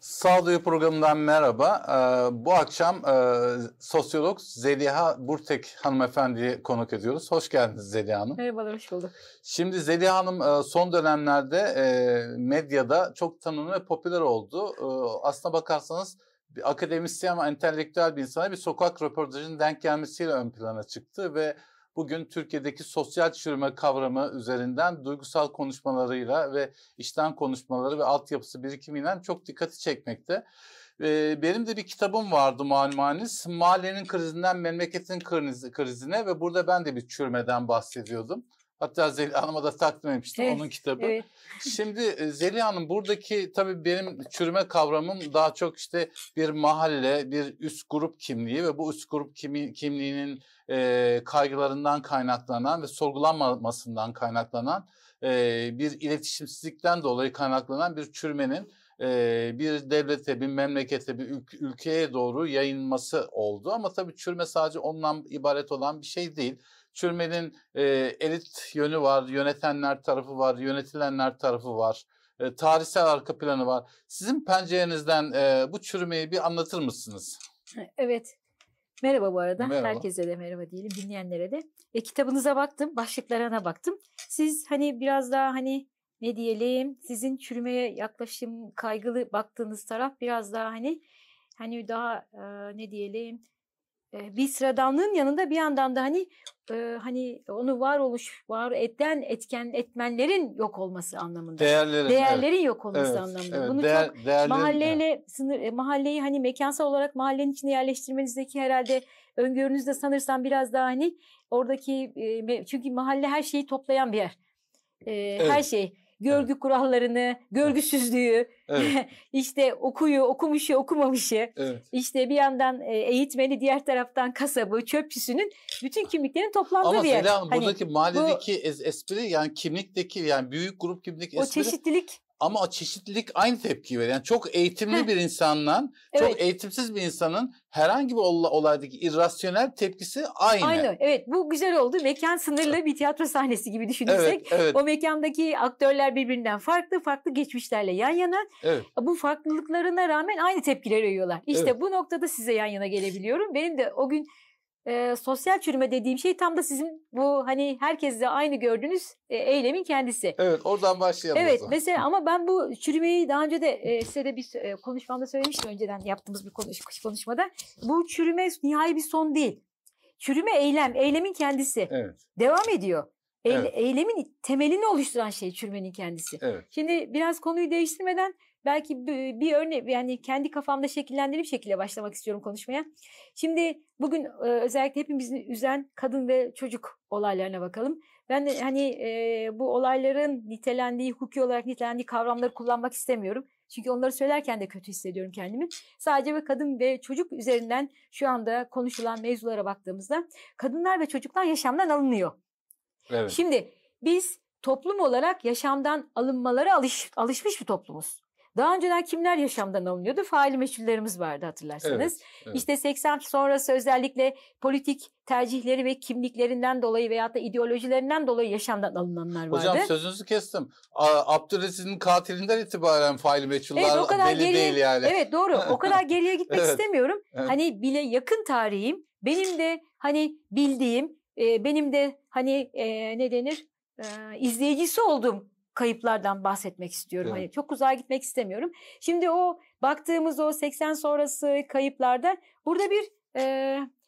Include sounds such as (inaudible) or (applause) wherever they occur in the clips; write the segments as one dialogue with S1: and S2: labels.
S1: Sağduyu programından merhaba. Ee, bu akşam e, sosyolog Zeliha Burtek hanımefendiyi konuk ediyoruz. Hoş geldiniz Zeliha Hanım.
S2: Merhabalar, hoş bulduk.
S1: Şimdi Zeliha Hanım e, son dönemlerde e, medyada çok tanınır ve popüler oldu. E, aslına bakarsanız bir akademisyen ve entelektüel bir insana bir sokak röportajının denk gelmesiyle ön plana çıktı ve bugün Türkiye'deki sosyal çürüme kavramı üzerinden duygusal konuşmalarıyla ve işten konuşmaları ve altyapısı birikimiyle çok dikkati çekmekte. Benim de bir kitabım vardı malumaniz. Mahallenin krizinden memleketin krizine ve burada ben de bir çürümeden bahsediyordum. Hatta Zeliha Hanım'a da takdim etmiştim evet, onun kitabı. Evet. Şimdi e, Zeliha Hanım buradaki tabii benim çürüme kavramım daha çok işte bir mahalle, bir üst grup kimliği ve bu üst grup kimi, kimliğinin e, kaygılarından kaynaklanan ve sorgulanmamasından kaynaklanan e, bir iletişimsizlikten dolayı kaynaklanan bir çürümenin e, bir devlete, bir memlekete, bir ül- ülkeye doğru yayılması oldu. Ama tabii çürüme sadece ondan ibaret olan bir şey değil. Çürümenin e, elit yönü var, yönetenler tarafı var, yönetilenler tarafı var. E, tarihsel arka planı var. Sizin pencerenizden e, bu çürümeyi bir anlatır mısınız?
S2: Evet. Merhaba bu arada. Merhaba. Herkese de merhaba diyelim, dinleyenlere de. E, kitabınıza baktım, başlıklarına baktım. Siz hani biraz daha hani ne diyelim, sizin çürümeye yaklaşım kaygılı baktığınız taraf biraz daha hani hani daha e, ne diyelim bir sıradanlığın yanında bir yandan da hani e, hani onu varoluş var eden etken etmenlerin yok olması anlamında.
S1: Değerlerin,
S2: değerlerin evet. yok olması evet, anlamında. Evet, Bunu değer, çok mahalleyle evet. sınır mahalleyi hani mekansal olarak mahallenin içine yerleştirmenizdeki herhalde öngörünüzde sanırsam biraz daha hani oradaki e, çünkü mahalle her şeyi toplayan bir yer. E, evet. Her şey görgü evet. kurallarını, görgüsüzlüğü, evet. (laughs) işte okuyu, okumuşu, okumamışı, evet. işte bir yandan e, eğitmeni, diğer taraftan kasabı, çöpçüsünün bütün kimliklerin toplandığı
S1: Ama
S2: bir yer.
S1: Ama hani, buradaki mahalledeki bu, espri yani kimlikteki yani büyük grup kimlik espri.
S2: O çeşitlilik
S1: ama o çeşitlilik aynı tepki veriyor. Yani çok eğitimli Heh. bir insanla evet. çok eğitimsiz bir insanın herhangi bir olaydaki irrasyonel tepkisi aynı.
S2: Aynı. Evet bu güzel oldu. Mekan sınırlı bir tiyatro sahnesi gibi düşünürsek evet, evet. o mekandaki aktörler birbirinden farklı farklı geçmişlerle yan yana. Evet. Bu farklılıklarına rağmen aynı tepkileri veriyorlar. İşte evet. bu noktada size yan yana gelebiliyorum. Benim de o gün e, sosyal çürüme dediğim şey tam da sizin bu hani herkesle aynı gördüğünüz e, eylemin kendisi.
S1: Evet oradan başlayalım.
S2: Evet mesela ama ben bu çürümeyi daha önce de e, size de bir e, konuşmamda söylemiştim önceden yaptığımız bir konuş, konuşmada. Bu çürüme nihai bir son değil. Çürüme eylem, eylemin kendisi. Evet. Devam ediyor. Eyle, evet. Eylemin temelini oluşturan şey çürümenin kendisi. Evet. Şimdi biraz konuyu değiştirmeden belki bir, bir örnek yani kendi kafamda şekillendirip şekilde başlamak istiyorum konuşmaya. Şimdi bugün e, özellikle hepimizi üzen kadın ve çocuk olaylarına bakalım. Ben de hani e, bu olayların nitelendiği, hukuki olarak nitelendiği kavramları kullanmak istemiyorum. Çünkü onları söylerken de kötü hissediyorum kendimi. Sadece ve kadın ve çocuk üzerinden şu anda konuşulan mevzulara baktığımızda kadınlar ve çocuklar yaşamdan alınıyor. Evet. Şimdi biz toplum olarak yaşamdan alınmalara alış, alışmış bir toplumuz. Daha önceden kimler yaşamdan alınıyordu? Faali meçhullerimiz vardı hatırlarsanız. Evet, evet. İşte 80 sonrası özellikle politik tercihleri ve kimliklerinden dolayı veyahut da ideolojilerinden dolayı yaşamdan alınanlar vardı.
S1: Hocam sözünüzü kestim. Abdülaziz'in katilinden itibaren faili meçhuller evet, o kadar belli geriye, değil yani.
S2: Evet doğru. O kadar geriye (laughs) gitmek evet, istemiyorum. Evet. Hani bile yakın tarihim benim de hani bildiğim benim de hani ne denir izleyicisi olduğum kayıplardan bahsetmek istiyorum. Evet. Hani çok uzağa gitmek istemiyorum. Şimdi o baktığımız o 80 sonrası kayıplarda burada bir e,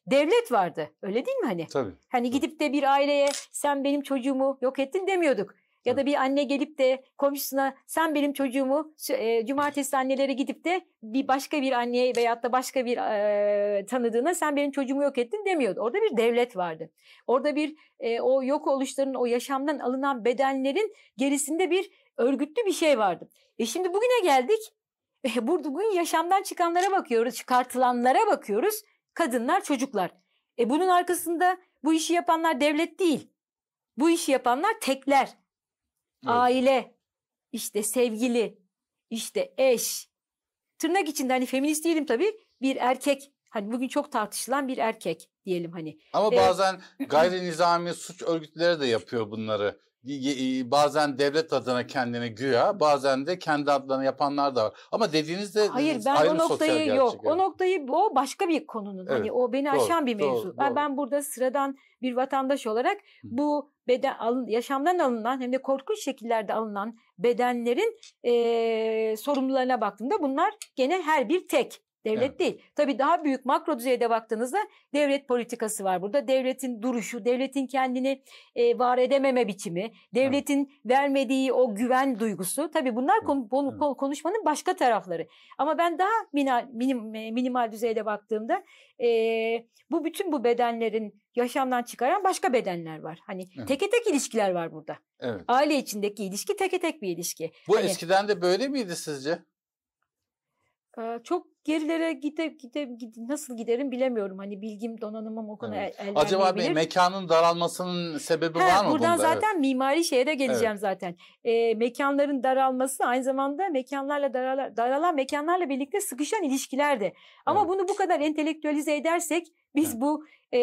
S2: devlet vardı. Öyle değil mi hani?
S1: Tabii.
S2: Hani gidip de bir aileye sen benim çocuğumu yok ettin demiyorduk. Ya da bir anne gelip de komşusuna sen benim çocuğumu e, cumartesi anneleri gidip de bir başka bir anneye veyahut da başka bir e, tanıdığına sen benim çocuğumu yok ettin demiyordu. Orada bir devlet vardı. Orada bir e, o yok oluşların o yaşamdan alınan bedenlerin gerisinde bir örgütlü bir şey vardı. E şimdi bugüne geldik. E, burada bugün yaşamdan çıkanlara bakıyoruz, çıkartılanlara bakıyoruz. Kadınlar, çocuklar. E bunun arkasında bu işi yapanlar devlet değil. Bu işi yapanlar tekler Evet. Aile, işte sevgili, işte eş. Tırnak içinde hani feminist değilim tabii. Bir erkek hani bugün çok tartışılan bir erkek diyelim hani.
S1: Ama bazen (clears throat) gayri nizami suç örgütleri de yapıyor bunları. Bazen devlet adına kendini güya bazen de kendi adlarını yapanlar da var. Ama dediğinizde
S2: Hayır ben o noktayı yok. O noktayı o başka bir konunun. Hani evet, hani o beni doğru, aşan bir mevzu. Doğru, ben doğru. ben burada sıradan bir vatandaş olarak bu beden alın, yaşamdan alınan hem de korkunç şekillerde alınan bedenlerin e, sorumlularına baktığımda bunlar gene her bir tek. Devlet evet. değil. Tabii daha büyük makro düzeyde baktığınızda devlet politikası var burada. Devletin duruşu, devletin kendini e, var edememe biçimi, devletin evet. vermediği o güven duygusu. Tabii bunlar konu, evet. konuşmanın başka tarafları. Ama ben daha minimal, minim, minimal düzeyde baktığımda e, bu bütün bu bedenlerin yaşamdan çıkaran başka bedenler var. Hani evet. teke tek ilişkiler var burada. Evet. Aile içindeki ilişki teke tek bir ilişki.
S1: Bu
S2: hani,
S1: eskiden de böyle miydi sizce?
S2: çok gerilere gide, gide, gide nasıl giderim bilemiyorum. Hani bilgim, donanımım o kadar evet. el
S1: Acaba bir mekanın daralmasının sebebi ha, var mı
S2: buradan
S1: bunda?
S2: zaten evet. mimari şeye de geleceğim evet. zaten. E, mekanların daralması aynı zamanda mekanlarla daralan, daralan mekanlarla birlikte sıkışan ilişkiler de. Ama evet. bunu bu kadar entelektüelize edersek biz evet. bu e,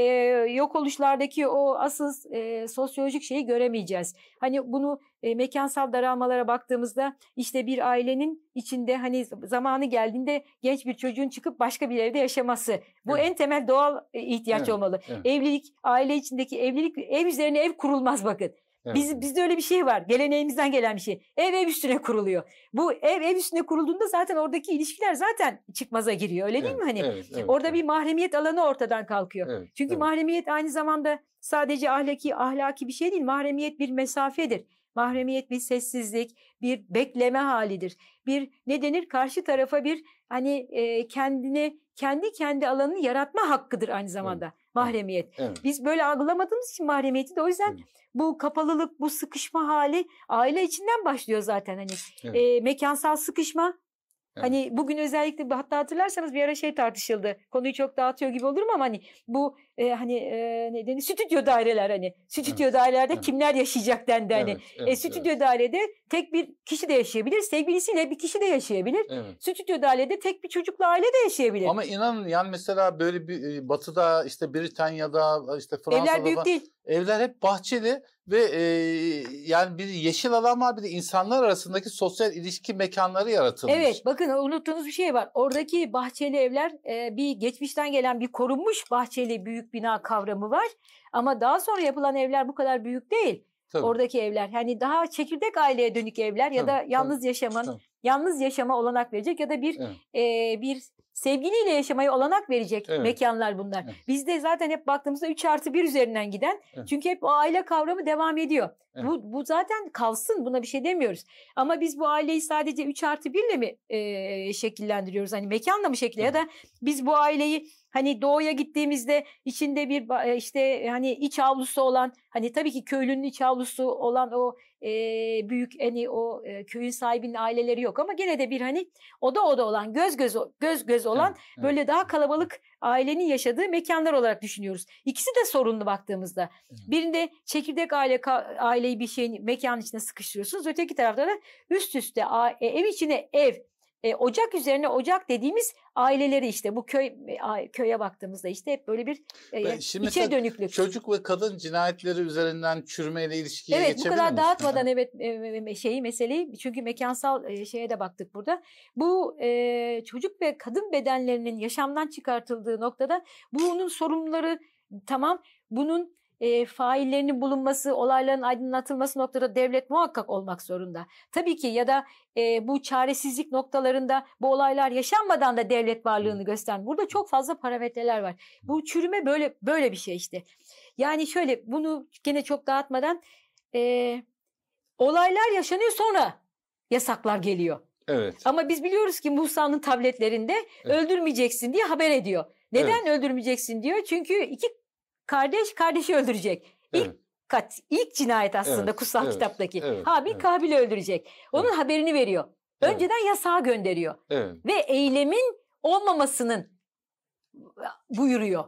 S2: yok oluşlardaki o asıl e, sosyolojik şeyi göremeyeceğiz. Hani bunu e, mekansal daralmalara baktığımızda işte bir ailenin içinde hani zamanı geldiğinde genç bir çocuğun çıkıp başka bir evde yaşaması. Bu evet. en temel doğal ihtiyaç evet. olmalı. Evet. Evlilik, aile içindeki evlilik, ev üzerine ev kurulmaz bakın. Evet. Biz, bizde öyle bir şey var. Geleneğimizden gelen bir şey. Ev ev üstüne kuruluyor. Bu ev ev üstüne kurulduğunda zaten oradaki ilişkiler zaten çıkmaza giriyor. Öyle değil evet, mi? Hani evet, evet, orada evet. bir mahremiyet alanı ortadan kalkıyor. Evet, Çünkü evet. mahremiyet aynı zamanda sadece ahlaki ahlaki bir şey değil. Mahremiyet bir mesafedir. Mahremiyet bir sessizlik, bir bekleme halidir. Bir ne denir? Karşı tarafa bir hani e, kendini kendi kendi alanını yaratma hakkıdır aynı zamanda. Mahremiyet. Evet. Biz böyle algılamadığımız için mahremiyeti de o yüzden evet. bu kapalılık, bu sıkışma hali aile içinden başlıyor zaten hani evet. e, mekansal sıkışma Hani bugün özellikle hatta hatırlarsanız bir ara şey tartışıldı. Konuyu çok dağıtıyor gibi olurum ama hani bu e, hani e, ne denir stüdyo daireler hani stüdyo evet. dairelerde evet. kimler yaşayacak dendi hani. Evet, evet, e, stüdyo evet. dairede tek bir kişi de yaşayabilir, sevgilisiyle bir kişi de yaşayabilir. Evet. Stüdyo dairede tek bir çocukla aile de yaşayabilir.
S1: Ama inanın yani mesela böyle bir batıda işte Britanya'da işte Fransa'da
S2: Evler büyük değil.
S1: Evler hep bahçeli ve e, yani bir yeşil alan var bir de insanlar arasındaki sosyal ilişki mekanları yaratılmış.
S2: Evet bakın unuttuğunuz bir şey var. Oradaki bahçeli evler e, bir geçmişten gelen bir korunmuş bahçeli büyük bina kavramı var. Ama daha sonra yapılan evler bu kadar büyük değil. Tabii. Oradaki evler. Yani daha çekirdek aileye dönük evler ya da yalnız tabii, yaşamanın tabii. yalnız yaşama olanak verecek ya da bir evet. e, bir sevgiliyle yaşamaya olanak verecek evet. mekanlar bunlar. Evet. Bizde zaten hep baktığımızda 3 artı 1 üzerinden giden. Evet. Çünkü hep o aile kavramı devam ediyor. Evet. Bu, bu zaten kalsın buna bir şey demiyoruz. Ama biz bu aileyi sadece 3 artı 1 ile mi e, şekillendiriyoruz? Hani mekanla mı şekillendiriyoruz? Evet. Ya da biz bu aileyi Hani doğuya gittiğimizde içinde bir işte hani iç avlusu olan hani tabii ki köylünün iç avlusu olan o e, büyük hani o e, köyün sahibinin aileleri yok ama gene de bir hani oda oda olan göz göz göz göz olan evet, böyle evet. daha kalabalık ailenin yaşadığı mekanlar olarak düşünüyoruz. İkisi de sorunlu baktığımızda. Evet. Birinde çekirdek aile aileyi bir şeyin mekanın içine sıkıştırıyorsunuz. Öteki tarafta da üst üste e, ev içine ev e, ocak üzerine ocak dediğimiz aileleri işte bu köy köye baktığımızda işte hep böyle bir e, Şimdi içe dönüklük.
S1: Çocuk ve kadın cinayetleri üzerinden çürümeyle ilişkiye
S2: evet,
S1: geçebilir
S2: Evet bu kadar miyiz? dağıtmadan evet şeyi meseleyi çünkü mekansal şeye de baktık burada. Bu e, çocuk ve kadın bedenlerinin yaşamdan çıkartıldığı noktada bunun sorunları tamam bunun e, faillerinin bulunması, olayların aydınlatılması noktada devlet muhakkak olmak zorunda. Tabii ki ya da e, bu çaresizlik noktalarında bu olaylar yaşanmadan da devlet varlığını gösteren. Burada çok fazla parametreler var. Bu çürüme böyle böyle bir şey işte. Yani şöyle bunu gene çok dağıtmadan e, olaylar yaşanıyor sonra yasaklar geliyor.
S1: Evet.
S2: Ama biz biliyoruz ki Musa'nın tabletlerinde evet. öldürmeyeceksin diye haber ediyor. Neden evet. öldürmeyeceksin diyor? Çünkü iki kardeş kardeşi öldürecek. İlk evet. kat, ilk cinayet aslında evet, kutsal evet, kitaptaki. Evet, Habil evet. Kabil'i öldürecek. Onun evet. haberini veriyor. Önceden evet. yasağı gönderiyor. Evet. Ve eylemin olmamasının buyuruyor.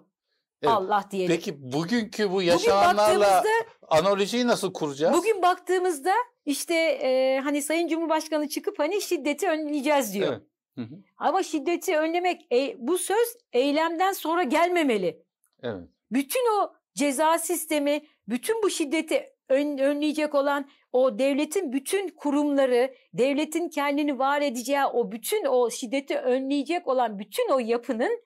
S2: Evet. Allah diyelim.
S1: Peki bugünkü bu yaşananlarla analojiyi nasıl kuracağız?
S2: Bugün baktığımızda işte e, hani Sayın Cumhurbaşkanı çıkıp hani şiddeti önleyeceğiz diyor. Evet. Hı hı. Ama şiddeti önlemek e, bu söz eylemden sonra gelmemeli.
S1: Evet
S2: bütün o ceza sistemi, bütün bu şiddeti ön, önleyecek olan o devletin bütün kurumları, devletin kendini var edeceği o bütün o şiddeti önleyecek olan bütün o yapının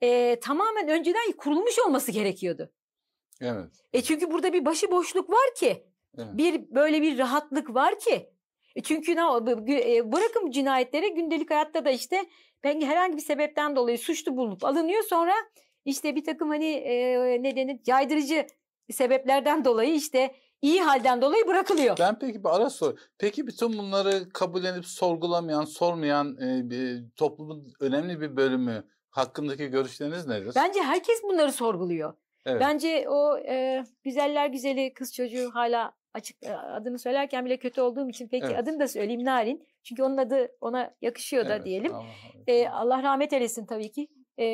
S2: e, tamamen önceden kurulmuş olması gerekiyordu.
S1: Evet.
S2: E çünkü burada bir başıboşluk var ki. Evet. Bir böyle bir rahatlık var ki. E çünkü ne e, bırakın cinayetleri gündelik hayatta da işte ben herhangi bir sebepten dolayı suçlu bulunup alınıyor sonra işte bir takım hani e, ne denir caydırıcı sebeplerden dolayı işte iyi halden dolayı bırakılıyor.
S1: Ben peki bir ara sor. Peki bütün bunları kabullenip sorgulamayan, sormayan e, bir, toplumun önemli bir bölümü hakkındaki görüşleriniz nedir?
S2: Bence herkes bunları sorguluyor. Evet. Bence o e, güzeller güzeli kız çocuğu hala açık adını söylerken bile kötü olduğum için peki evet. adını da söyleyeyim Narin. Çünkü onun adı ona yakışıyor da evet, diyelim. Allah, evet. Allah rahmet eylesin tabii ki. E,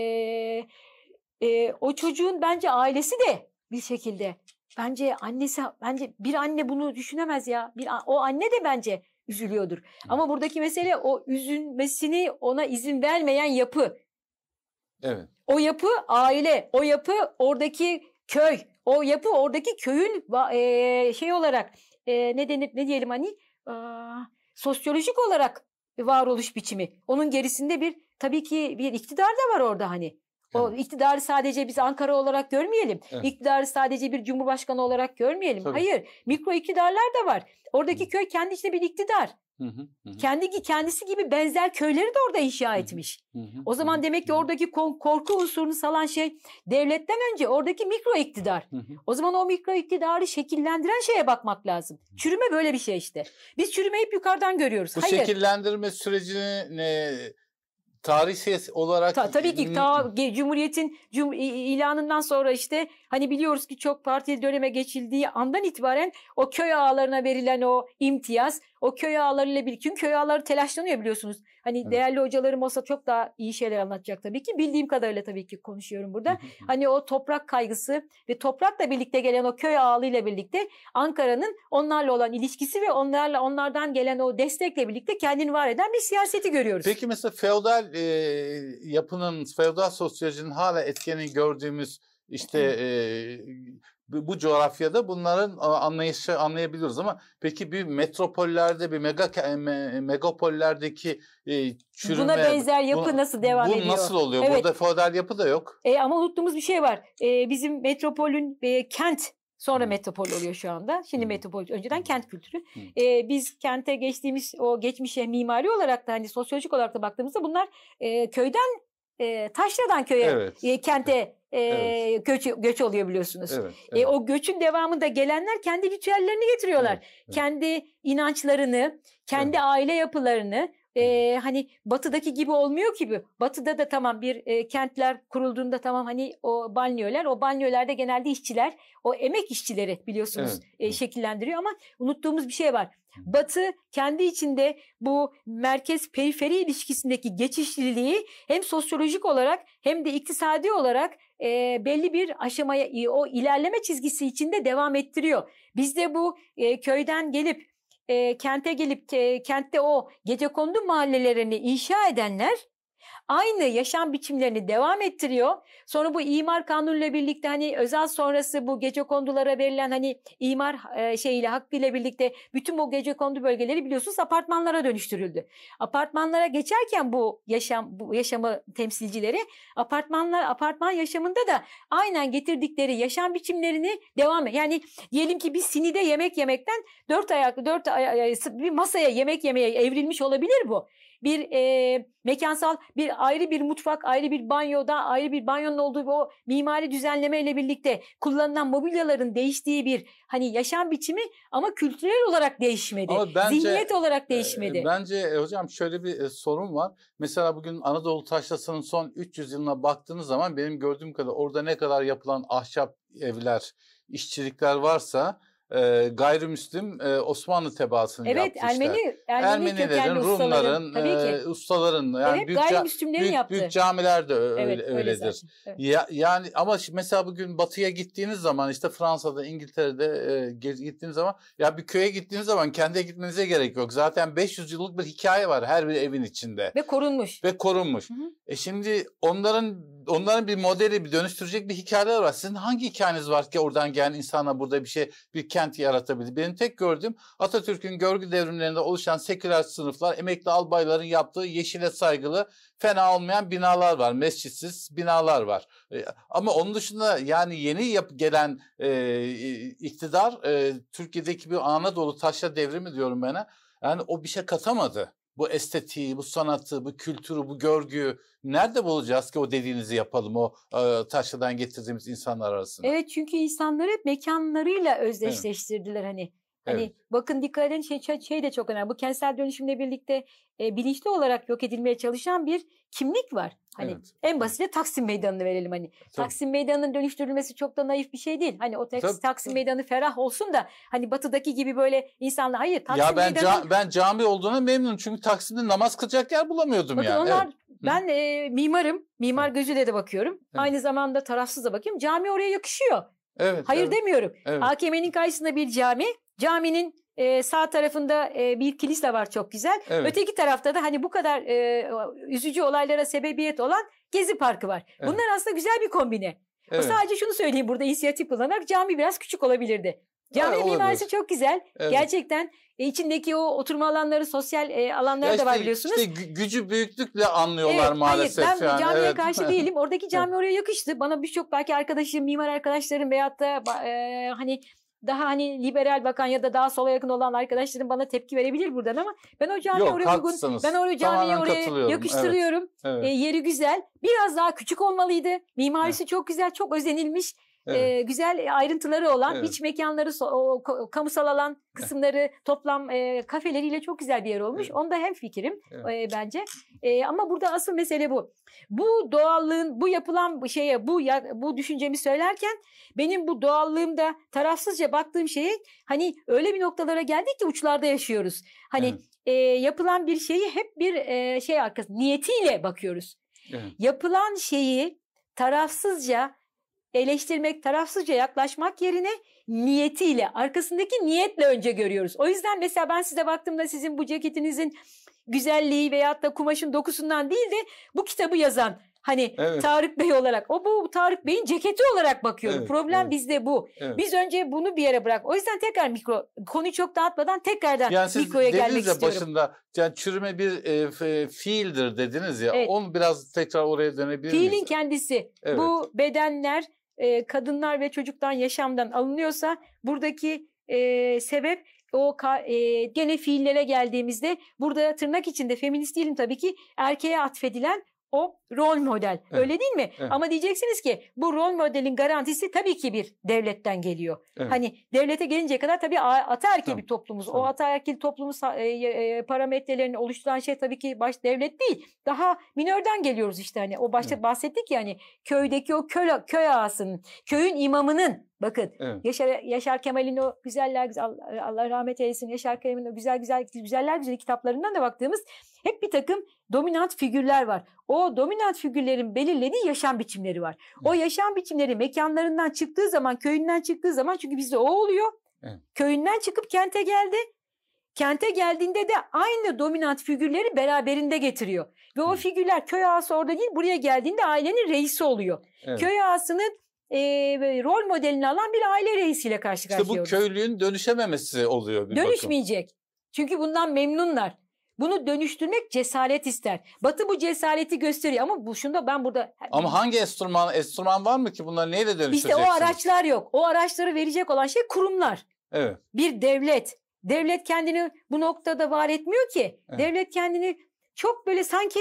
S2: e, o çocuğun bence ailesi de bir şekilde bence annesi bence bir anne bunu düşünemez ya. Bir o anne de bence üzülüyordur. Ama buradaki mesele o üzülmesini ona izin vermeyen yapı.
S1: Evet.
S2: O yapı aile, o yapı oradaki köy, o yapı oradaki köyün e, şey olarak e, ne denir ne diyelim hani e, sosyolojik olarak varoluş biçimi. Onun gerisinde bir tabii ki bir iktidar da var orada hani. O iktidarı sadece biz Ankara olarak görmeyelim. Evet. İktidarı sadece bir cumhurbaşkanı olarak görmeyelim. Tabii. Hayır, mikro iktidarlar da var. Oradaki köy kendi içinde bir iktidar. Hı hı, hı. Kendi kendisi gibi benzer köyleri de orada inşa etmiş. Hı hı, o zaman hı, demek ki oradaki korku unsurunu salan şey devletten önce oradaki mikro iktidar. Hı hı. O zaman o mikro iktidarı şekillendiren şeye bakmak lazım. Çürüme böyle bir şey işte. Biz çürümeyi yukarıdan görüyoruz.
S1: Bu Hayır. şekillendirme sürecini ne, tarihsel olarak
S2: Ta, tabii ki ta Cumhuriyet'in cum, ilanından sonra işte hani biliyoruz ki çok partili döneme geçildiği andan itibaren o köy ağalarına verilen o imtiyaz o köy ağalarıyla birlikte çünkü köy ağaları telaşlanıyor biliyorsunuz. Hani evet. değerli hocalarım olsa çok daha iyi şeyler anlatacak tabii ki. Bildiğim kadarıyla tabii ki konuşuyorum burada. hani o toprak kaygısı ve toprakla birlikte gelen o köy ağalıyla birlikte Ankara'nın onlarla olan ilişkisi ve onlarla onlardan gelen o destekle birlikte kendini var eden bir siyaseti görüyoruz.
S1: Peki mesela feodal e, yapının, feodal sosyolojinin hala etkeni gördüğümüz işte e, bu coğrafyada bunların anlayışı anlayabiliyoruz ama peki bir metropollerde bir mega me, megapollerdeki e, çürüme
S2: buna benzer yapı bu, nasıl devam
S1: bu
S2: ediyor?
S1: Bu nasıl oluyor? Evet. Burada feodal yapı da yok.
S2: E, ama unuttuğumuz bir şey var. E, bizim metropolün e, kent Sonra metropol oluyor şu anda. Şimdi metropol önceden kent kültürü. Ee, biz kente geçtiğimiz o geçmişe mimari olarak da hani sosyolojik olarak da baktığımızda bunlar e, köyden e, Taşra'dan köye evet. e, kente e, evet. göç, göç oluyor biliyorsunuz. Evet, evet. E, o göçün devamında gelenler kendi ritüellerini getiriyorlar. Evet, evet. Kendi inançlarını, kendi evet. aile yapılarını, e, hani batıdaki gibi olmuyor ki bu. Batıda da tamam bir e, kentler kurulduğunda tamam hani o banliyöler, o banliyölerde genelde işçiler, o emek işçileri biliyorsunuz evet. e, şekillendiriyor ama unuttuğumuz bir şey var. Batı kendi içinde bu merkez periferi ilişkisindeki geçişliliği hem sosyolojik olarak hem de iktisadi olarak e, belli bir aşamaya o ilerleme çizgisi içinde devam ettiriyor. Bizde bu e, köyden gelip e, kente gelip e, kentte o gece kondu mahallelerini inşa edenler aynı yaşam biçimlerini devam ettiriyor. Sonra bu imar kanunuyla birlikte hani özel sonrası bu gece kondulara verilen hani imar e, şeyiyle hakkıyla birlikte bütün bu gece kondu bölgeleri biliyorsunuz apartmanlara dönüştürüldü. Apartmanlara geçerken bu yaşam bu yaşamı temsilcileri apartmanlar apartman yaşamında da aynen getirdikleri yaşam biçimlerini devam et. Yani diyelim ki bir sinide yemek yemekten dört ayaklı dört ay, bir masaya yemek yemeye evrilmiş olabilir bu bir e, mekansal bir ayrı bir mutfak, ayrı bir banyoda, ayrı bir banyonun olduğu o mimari düzenleme ile birlikte kullanılan mobilyaların değiştiği bir hani yaşam biçimi ama kültürel olarak değişmedi. Ama bence, Zihniyet olarak değişmedi.
S1: E, bence e, hocam şöyle bir e, sorun var. Mesela bugün Anadolu Taşrası'nın son 300 yılına baktığınız zaman benim gördüğüm kadar orada ne kadar yapılan ahşap evler, işçilikler varsa e, gayrimüslim e, Osmanlı tebaasını
S2: evet,
S1: yaptı
S2: Ermeni,
S1: işte.
S2: Ermeni
S1: Ermenilerin, Rumların, e, ustaların yani evet, büyük, büyük,
S2: yaptı.
S1: büyük camiler de öyle, evet, öyledir. Öyle evet. ya, yani ama mesela bugün batıya gittiğiniz zaman işte Fransa'da, İngiltere'de e, gittiğiniz zaman ya bir köye gittiğiniz zaman kendi gitmenize gerek yok. Zaten 500 yıllık bir hikaye var her bir evin içinde.
S2: Ve korunmuş.
S1: Ve korunmuş. Hı hı. E şimdi onların onların bir modeli, bir dönüştürecek bir hikayeler var. Sizin hangi hikayeniz var ki oradan gelen insana burada bir şey bir kenti yaratabildi. Benim tek gördüğüm Atatürk'ün görgü devrimlerinde oluşan seküler sınıflar, emekli albayların yaptığı yeşile saygılı, fena olmayan binalar var. Mescitsiz binalar var. E, ama onun dışında yani yeni yap gelen e, iktidar e, Türkiye'deki bir Anadolu taşra devrimi diyorum bana. Yani o bir şey katamadı bu estetiği, bu sanatı, bu kültürü, bu görgüyü nerede bulacağız ki o dediğinizi yapalım o e, taşradan getirdiğimiz insanlar arasında?
S2: Evet çünkü insanları mekanlarıyla özdeşleştirdiler evet. hani. Hani evet. bakın dikkat edin şey, şey de çok önemli. Bu kentsel dönüşümle birlikte e, bilinçli olarak yok edilmeye çalışan bir kimlik var. Hani evet. en basitçe Taksim Meydanı'nı verelim hani. Tabii. Taksim Meydanı'nın dönüştürülmesi çok da naif bir şey değil. Hani o Taksim, Taksim Meydanı ferah olsun da hani batıdaki gibi böyle insanlar hayır
S1: Taksim Ya ben Meydanı... ca- ben cami olduğuna memnunum çünkü Taksim'de namaz kılacak yer bulamıyordum
S2: Bakın
S1: yani.
S2: Onlar evet. ben e, mimarım. Mimar gözüyle de bakıyorum. Evet. Aynı zamanda tarafsız da bakıyorum. Cami oraya yakışıyor. Evet. Hayır evet. demiyorum. Evet. AKM'nin karşısında bir cami. Caminin e, sağ tarafında e, bir kilise var çok güzel. Evet. Öteki tarafta da hani bu kadar e, üzücü olaylara sebebiyet olan Gezi Parkı var. Evet. Bunlar aslında güzel bir kombine. Evet. O sadece şunu söyleyeyim burada inisiyatif kullanarak cami biraz küçük olabilirdi. Cami evet, mimarisi çok güzel. Evet. Gerçekten e, içindeki o oturma alanları, sosyal e, alanlar ya da var biliyorsunuz.
S1: İşte gücü büyüklükle anlıyorlar evet, maalesef.
S2: Hayır ben
S1: yani.
S2: camiye evet. karşı (laughs) değilim. Oradaki cami oraya yakıştı. Bana birçok belki arkadaşım, mimar arkadaşlarım veyahut da e, hani daha hani liberal bakan ya da daha sola yakın olan arkadaşlarım bana tepki verebilir buradan ama ben o camiye Yok, oraya uygun ben oraya camiye oraya yakıştırıyorum. Evet, evet. E, yeri güzel. Biraz daha küçük olmalıydı. Mimarisi evet. çok güzel, çok özenilmiş. Evet. E, güzel ayrıntıları olan evet. iç mekanları, o, kamusal alan kısımları, toplam e, kafeleriyle çok güzel bir yer olmuş. Evet. Onda hem fikrim evet. e, bence. E, ama burada asıl mesele bu. Bu doğallığın, bu yapılan şeye, bu ya, bu düşüncemi söylerken benim bu doğallığımda tarafsızca baktığım şeye hani öyle bir noktalara geldik ki uçlarda yaşıyoruz. Hani evet. e, yapılan bir şeyi hep bir e, şey arkası niyetiyle bakıyoruz. Evet. Yapılan şeyi tarafsızca eleştirmek, tarafsızca yaklaşmak yerine niyetiyle, arkasındaki niyetle önce görüyoruz. O yüzden mesela ben size baktığımda sizin bu ceketinizin güzelliği veyahut da kumaşın dokusundan değil de bu kitabı yazan Hani evet. Tarık Bey olarak o bu Tarık Bey'in ceketi olarak bakıyorum. Evet, Problem evet. bizde bu. Evet. Biz önce bunu bir yere bırak. O yüzden tekrar mikro konuyu çok dağıtmadan tekrardan yani mikroya gelmek ya istiyorum.
S1: başında yani çürüme bir e, fiildir dediniz ya. Evet. Onu biraz tekrar oraya dönebilir
S2: miyiz? Fiilin kendisi. Evet. Bu bedenler e, kadınlar ve çocuktan yaşamdan alınıyorsa buradaki e, sebep o e, gene fiillere geldiğimizde burada tırnak içinde feminist değilim tabii ki erkeğe atfedilen o rol model. Evet. Öyle değil mi? Evet. Ama diyeceksiniz ki bu rol modelin garantisi tabii ki bir devletten geliyor. Evet. Hani devlete gelinceye kadar tabii ataerkil tamam. bir toplumuz. Tamam. O ataerkil toplumu e, e, parametrelerini oluşturan şey tabii ki baş devlet değil. Daha minörden geliyoruz işte hani. O başta evet. bahsettik ya hani köydeki o köy, köy ağasının, köyün imamının Bakın evet. Yaşar, Yaşar Kemal'in o güzeller güzel Allah rahmet eylesin Yaşar Kemal'in o güzel güzel güzeller güzel kitaplarından da baktığımız hep bir takım dominant figürler var. O dominant figürlerin belirlediği yaşam biçimleri var. Evet. O yaşam biçimleri mekanlarından çıktığı zaman, köyünden çıktığı zaman çünkü bizde o oluyor. Evet. Köyünden çıkıp kente geldi. Kente geldiğinde de aynı dominant figürleri beraberinde getiriyor. Ve o figürler köy ağası orada değil buraya geldiğinde ailenin reisi oluyor. Evet. Köy ağasının e, rol modelini alan bir aile reisiyle karşı karşıyayız.
S1: İşte bu köylüğün dönüşememesi oluyor bir
S2: Dönüşmeyecek. Bakım. Çünkü bundan memnunlar. Bunu dönüştürmek cesaret ister. Batı bu cesareti gösteriyor ama bu şunda ben burada...
S1: Ama hangi enstrüman, enstrüman var mı ki bunları neyle dönüştüreceksiniz?
S2: İşte o araçlar yok. O araçları verecek olan şey kurumlar. Evet. Bir devlet. Devlet kendini bu noktada var etmiyor ki. Evet. Devlet kendini çok böyle sanki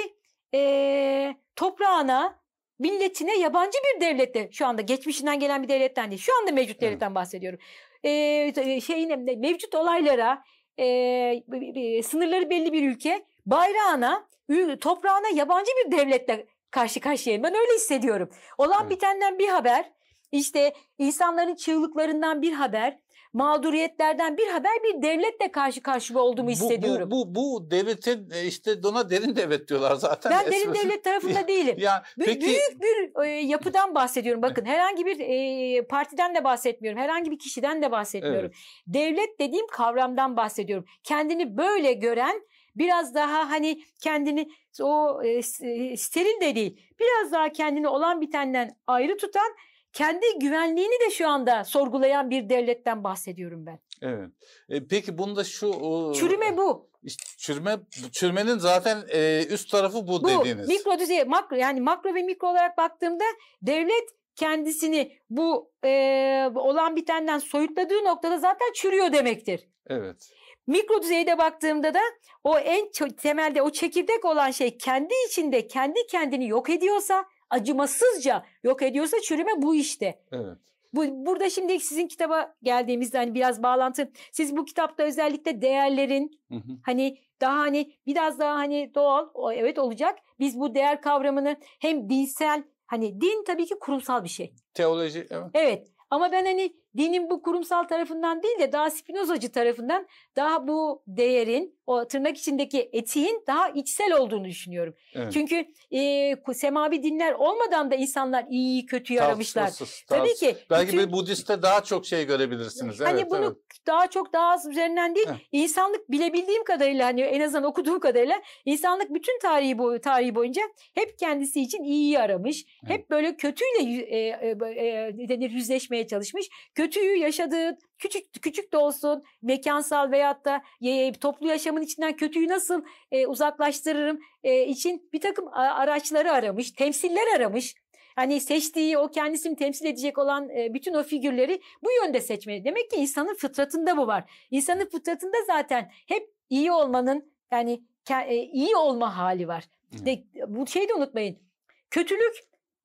S2: ee, toprağına, milletine yabancı bir devlette şu anda geçmişinden gelen bir devletten değil. Şu anda mevcut devletten evet. bahsediyorum. Ee, şeyin mevcut olaylara e, sınırları belli bir ülke bayrağına, toprağına yabancı bir devletle karşı karşıyayım. Ben öyle hissediyorum. Olan evet. bitenden bir haber, işte insanların çığlıklarından bir haber, mağduriyetlerden bir haber bir devletle karşı karşıya olduğumu hissediyorum.
S1: Bu, bu, bu, bu devletin e, işte ona derin devlet diyorlar zaten.
S2: Ben (laughs) derin devlet tarafında (laughs) değilim. yani, peki... Büyük bir e, yapıdan bahsediyorum. Bakın herhangi bir e, partiden de bahsetmiyorum. Herhangi bir kişiden de bahsetmiyorum. Evet. Devlet dediğim kavramdan bahsediyorum. Kendini böyle gören biraz daha hani kendini o e, steril de değil biraz daha kendini olan bitenden ayrı tutan kendi güvenliğini de şu anda sorgulayan bir devletten bahsediyorum ben.
S1: Evet. E, peki bunda şu o,
S2: çürüme bu.
S1: İşte çürüme çürümenin zaten e, üst tarafı bu, bu dediğiniz.
S2: Mikro düzey makro yani makro ve mikro olarak baktığımda devlet kendisini bu e, olan bitenden soyutladığı noktada zaten çürüyor demektir.
S1: Evet.
S2: Mikro düzeyde baktığımda da o en temelde o çekirdek olan şey kendi içinde kendi kendini yok ediyorsa acımasızca yok ediyorsa çürüme bu işte.
S1: Evet.
S2: Bu, burada şimdi sizin kitaba geldiğimizde hani biraz bağlantı. Siz bu kitapta özellikle değerlerin hı hı. hani daha hani biraz daha hani doğal o evet olacak. Biz bu değer kavramını hem dinsel hani din tabii ki kurumsal bir şey.
S1: Teoloji evet.
S2: Evet ama ben hani dinin bu kurumsal tarafından değil de daha Spinozacı tarafından daha bu değerin o tırnak içindeki etiğin daha içsel olduğunu düşünüyorum. Evet. Çünkü e, semavi dinler olmadan da insanlar iyiyi kötüyü aramışlar. Tabii ki.
S1: Belki bütün, bir Budist'te daha çok şey görebilirsiniz.
S2: Hani
S1: evet,
S2: bunu
S1: evet.
S2: daha çok daha az üzerinden değil. Evet. İnsanlık bilebildiğim kadarıyla hani en azından okuduğum kadarıyla insanlık bütün tarihi boyu tarihi boyunca hep kendisi için iyiyi aramış. Evet. Hep böyle kötüyle e, e, e, denir yüzleşmeye çalışmış. Kötüyü yaşadığı küçük küçük de olsun mekansal veyahut da e, toplu yaşamın içinden kötüyü nasıl e, uzaklaştırırım e, için bir takım araçları aramış, temsiller aramış. Hani seçtiği o kendisini temsil edecek olan e, bütün o figürleri bu yönde seçmeli. Demek ki insanın fıtratında bu var. İnsanın fıtratında zaten hep iyi olmanın yani e, iyi olma hali var. De, bu şeyi de unutmayın. Kötülük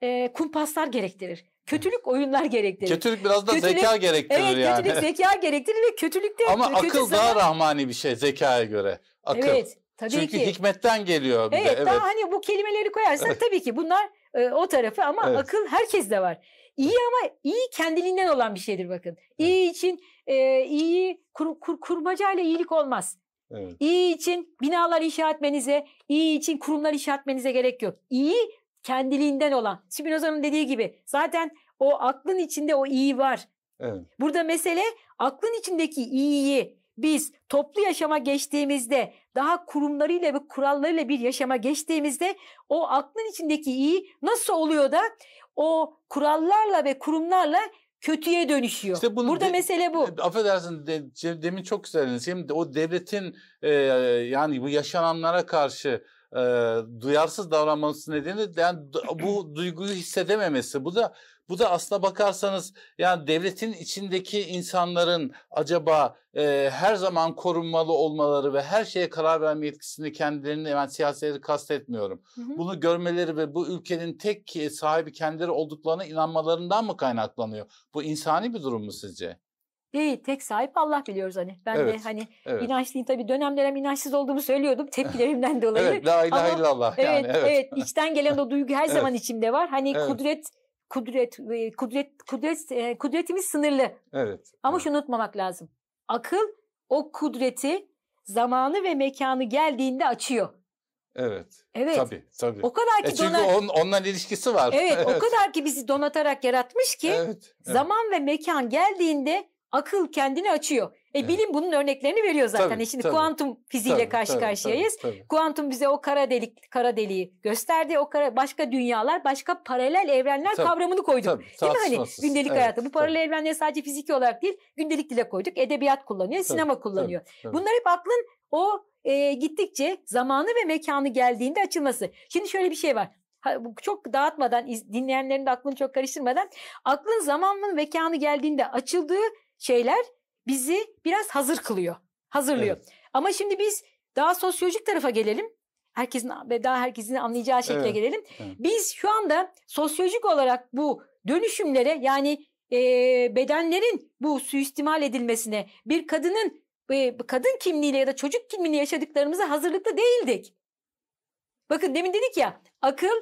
S2: e, kumpaslar gerektirir. Kötülük oyunlar gerektirir.
S1: Kötülük biraz da kötülük, zeka gerektirir
S2: evet,
S1: yani.
S2: kötülük zeka gerektirir ve kötülükte
S1: Ama akıl daha zaman... rahmani bir şey zekaya göre. Akıl. Evet. Tabii Çünkü ki. hikmetten geliyor bir
S2: evet,
S1: de. Evet.
S2: Daha hani bu kelimeleri koyarsak tabii ki bunlar e, o tarafı ama evet. akıl herkeste var. İyi ama iyi kendiliğinden olan bir şeydir bakın. İyi için e, iyi kur, kur, kurmacayla iyilik olmaz. Evet. İyi için binalar inşa etmenize, iyi için kurumlar inşa etmenize gerek yok. İyi kendiliğinden olan. Spinoza'nın dediği gibi zaten o aklın içinde o iyi var. Evet. Burada mesele aklın içindeki iyiyi biz toplu yaşama geçtiğimizde daha kurumlarıyla ve kurallarıyla bir yaşama geçtiğimizde o aklın içindeki iyi nasıl oluyor da o kurallarla ve kurumlarla kötüye dönüşüyor. İşte bunu Burada de, mesele bu.
S1: Affedersin de, demin çok güzeldiniz. Şimdi o devletin e, yani bu yaşananlara karşı e, duyarsız davranması nedeni yani (clears throat) bu duyguyu hissedememesi. Bu da bu da aslına bakarsanız yani devletin içindeki insanların acaba e, her zaman korunmalı olmaları ve her şeye karar verme yetkisini kendilerini ben siyasetleri kastetmiyorum. Hı hı. Bunu görmeleri ve bu ülkenin tek sahibi kendileri olduklarına inanmalarından mı kaynaklanıyor? Bu insani bir durum mu sizce?
S2: Değil, tek sahip Allah biliyoruz hani. Ben evet, de hani evet. inançlıyım tabii dönem dönem inançsız olduğumu söylüyordum tepkilerimden (laughs) dolayı.
S1: evet, la ilahe Ama, illallah
S2: evet,
S1: yani. Evet.
S2: evet, içten gelen o duygu her (laughs) zaman içimde var. Hani evet. kudret kudret kudret kudret kudretimiz sınırlı.
S1: Evet.
S2: Ama
S1: evet.
S2: şunu unutmamak lazım. Akıl o kudreti zamanı ve mekanı geldiğinde açıyor.
S1: Evet.
S2: Evet.
S1: Tabii tabii.
S2: O kadar ki
S1: e çünkü donat... on, onunla ilişkisi var.
S2: Evet, (laughs) evet, o kadar ki bizi donatarak yaratmış ki evet, evet. zaman ve mekan geldiğinde akıl kendini açıyor. E evet. bilim bunun örneklerini veriyor zaten. Tabii, e şimdi tabii. kuantum fiziğiyle tabii, karşı tabii, karşıyayız. Tabii, tabii. Kuantum bize o kara delik kara deliği gösterdi. O kara başka dünyalar, başka paralel evrenler tabii, kavramını koyduk. Tabii, değil mi hani gündelik evet, hayatta. Bu paralel tabii. evrenleri sadece fiziki olarak değil, gündelik dile koyduk. Edebiyat kullanıyor, tabii, sinema kullanıyor. Tabii, tabii. Bunlar hep aklın o e, gittikçe zamanı ve mekanı geldiğinde açılması. Şimdi şöyle bir şey var çok dağıtmadan dinleyenlerin de aklını çok karıştırmadan aklın zamanın mekanı geldiğinde açıldığı şeyler bizi biraz hazır kılıyor. Hazırlıyor. Evet. Ama şimdi biz daha sosyolojik tarafa gelelim. Herkesin ve daha herkesin anlayacağı şekilde evet. gelelim. Evet. Biz şu anda sosyolojik olarak bu dönüşümlere yani e, bedenlerin bu suistimal edilmesine bir kadının e, kadın kimliğiyle ya da çocuk kimliğiyle yaşadıklarımıza hazırlıklı değildik. Bakın demin dedik ya akıl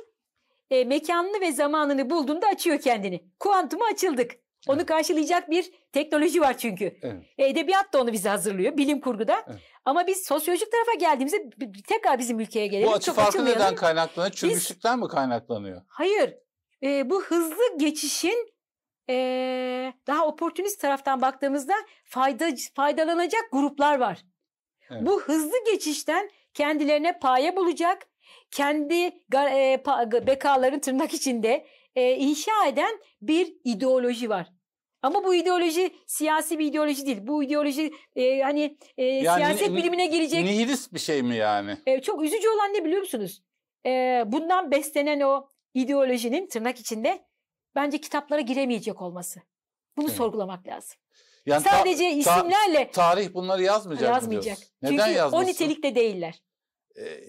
S2: e, mekanını ve zamanını bulduğunda açıyor kendini. Kuantuma açıldık. Onu karşılayacak bir teknoloji var çünkü. Evet. E, edebiyat da onu bize hazırlıyor, bilim kurguda. Evet. Ama biz sosyolojik tarafa geldiğimizde tekrar bizim ülkeye gelelim.
S1: Bu açı farkı neden kaynaklanıyor? Çürümüşlükten mi kaynaklanıyor?
S2: Hayır. E, bu hızlı geçişin e, daha oportunist taraftan baktığımızda fayda faydalanacak gruplar var. Evet. Bu hızlı geçişten kendilerine paye bulacak, kendi e, bekaların tırnak içinde e, inşa eden bir ideoloji var. Ama bu ideoloji siyasi bir ideoloji değil. Bu ideoloji e, hani e, yani siyaset ni, bilimine girecek.
S1: Nihilist bir şey mi yani?
S2: E, çok üzücü olan ne biliyor musunuz? E, bundan beslenen o ideolojinin tırnak içinde bence kitaplara giremeyecek olması. Bunu evet. sorgulamak lazım. Yani Sadece ta, isimlerle
S1: tarih bunları yazmayacak.
S2: Yazmayacak. Neden Çünkü yazmasın? o nitelikte değiller.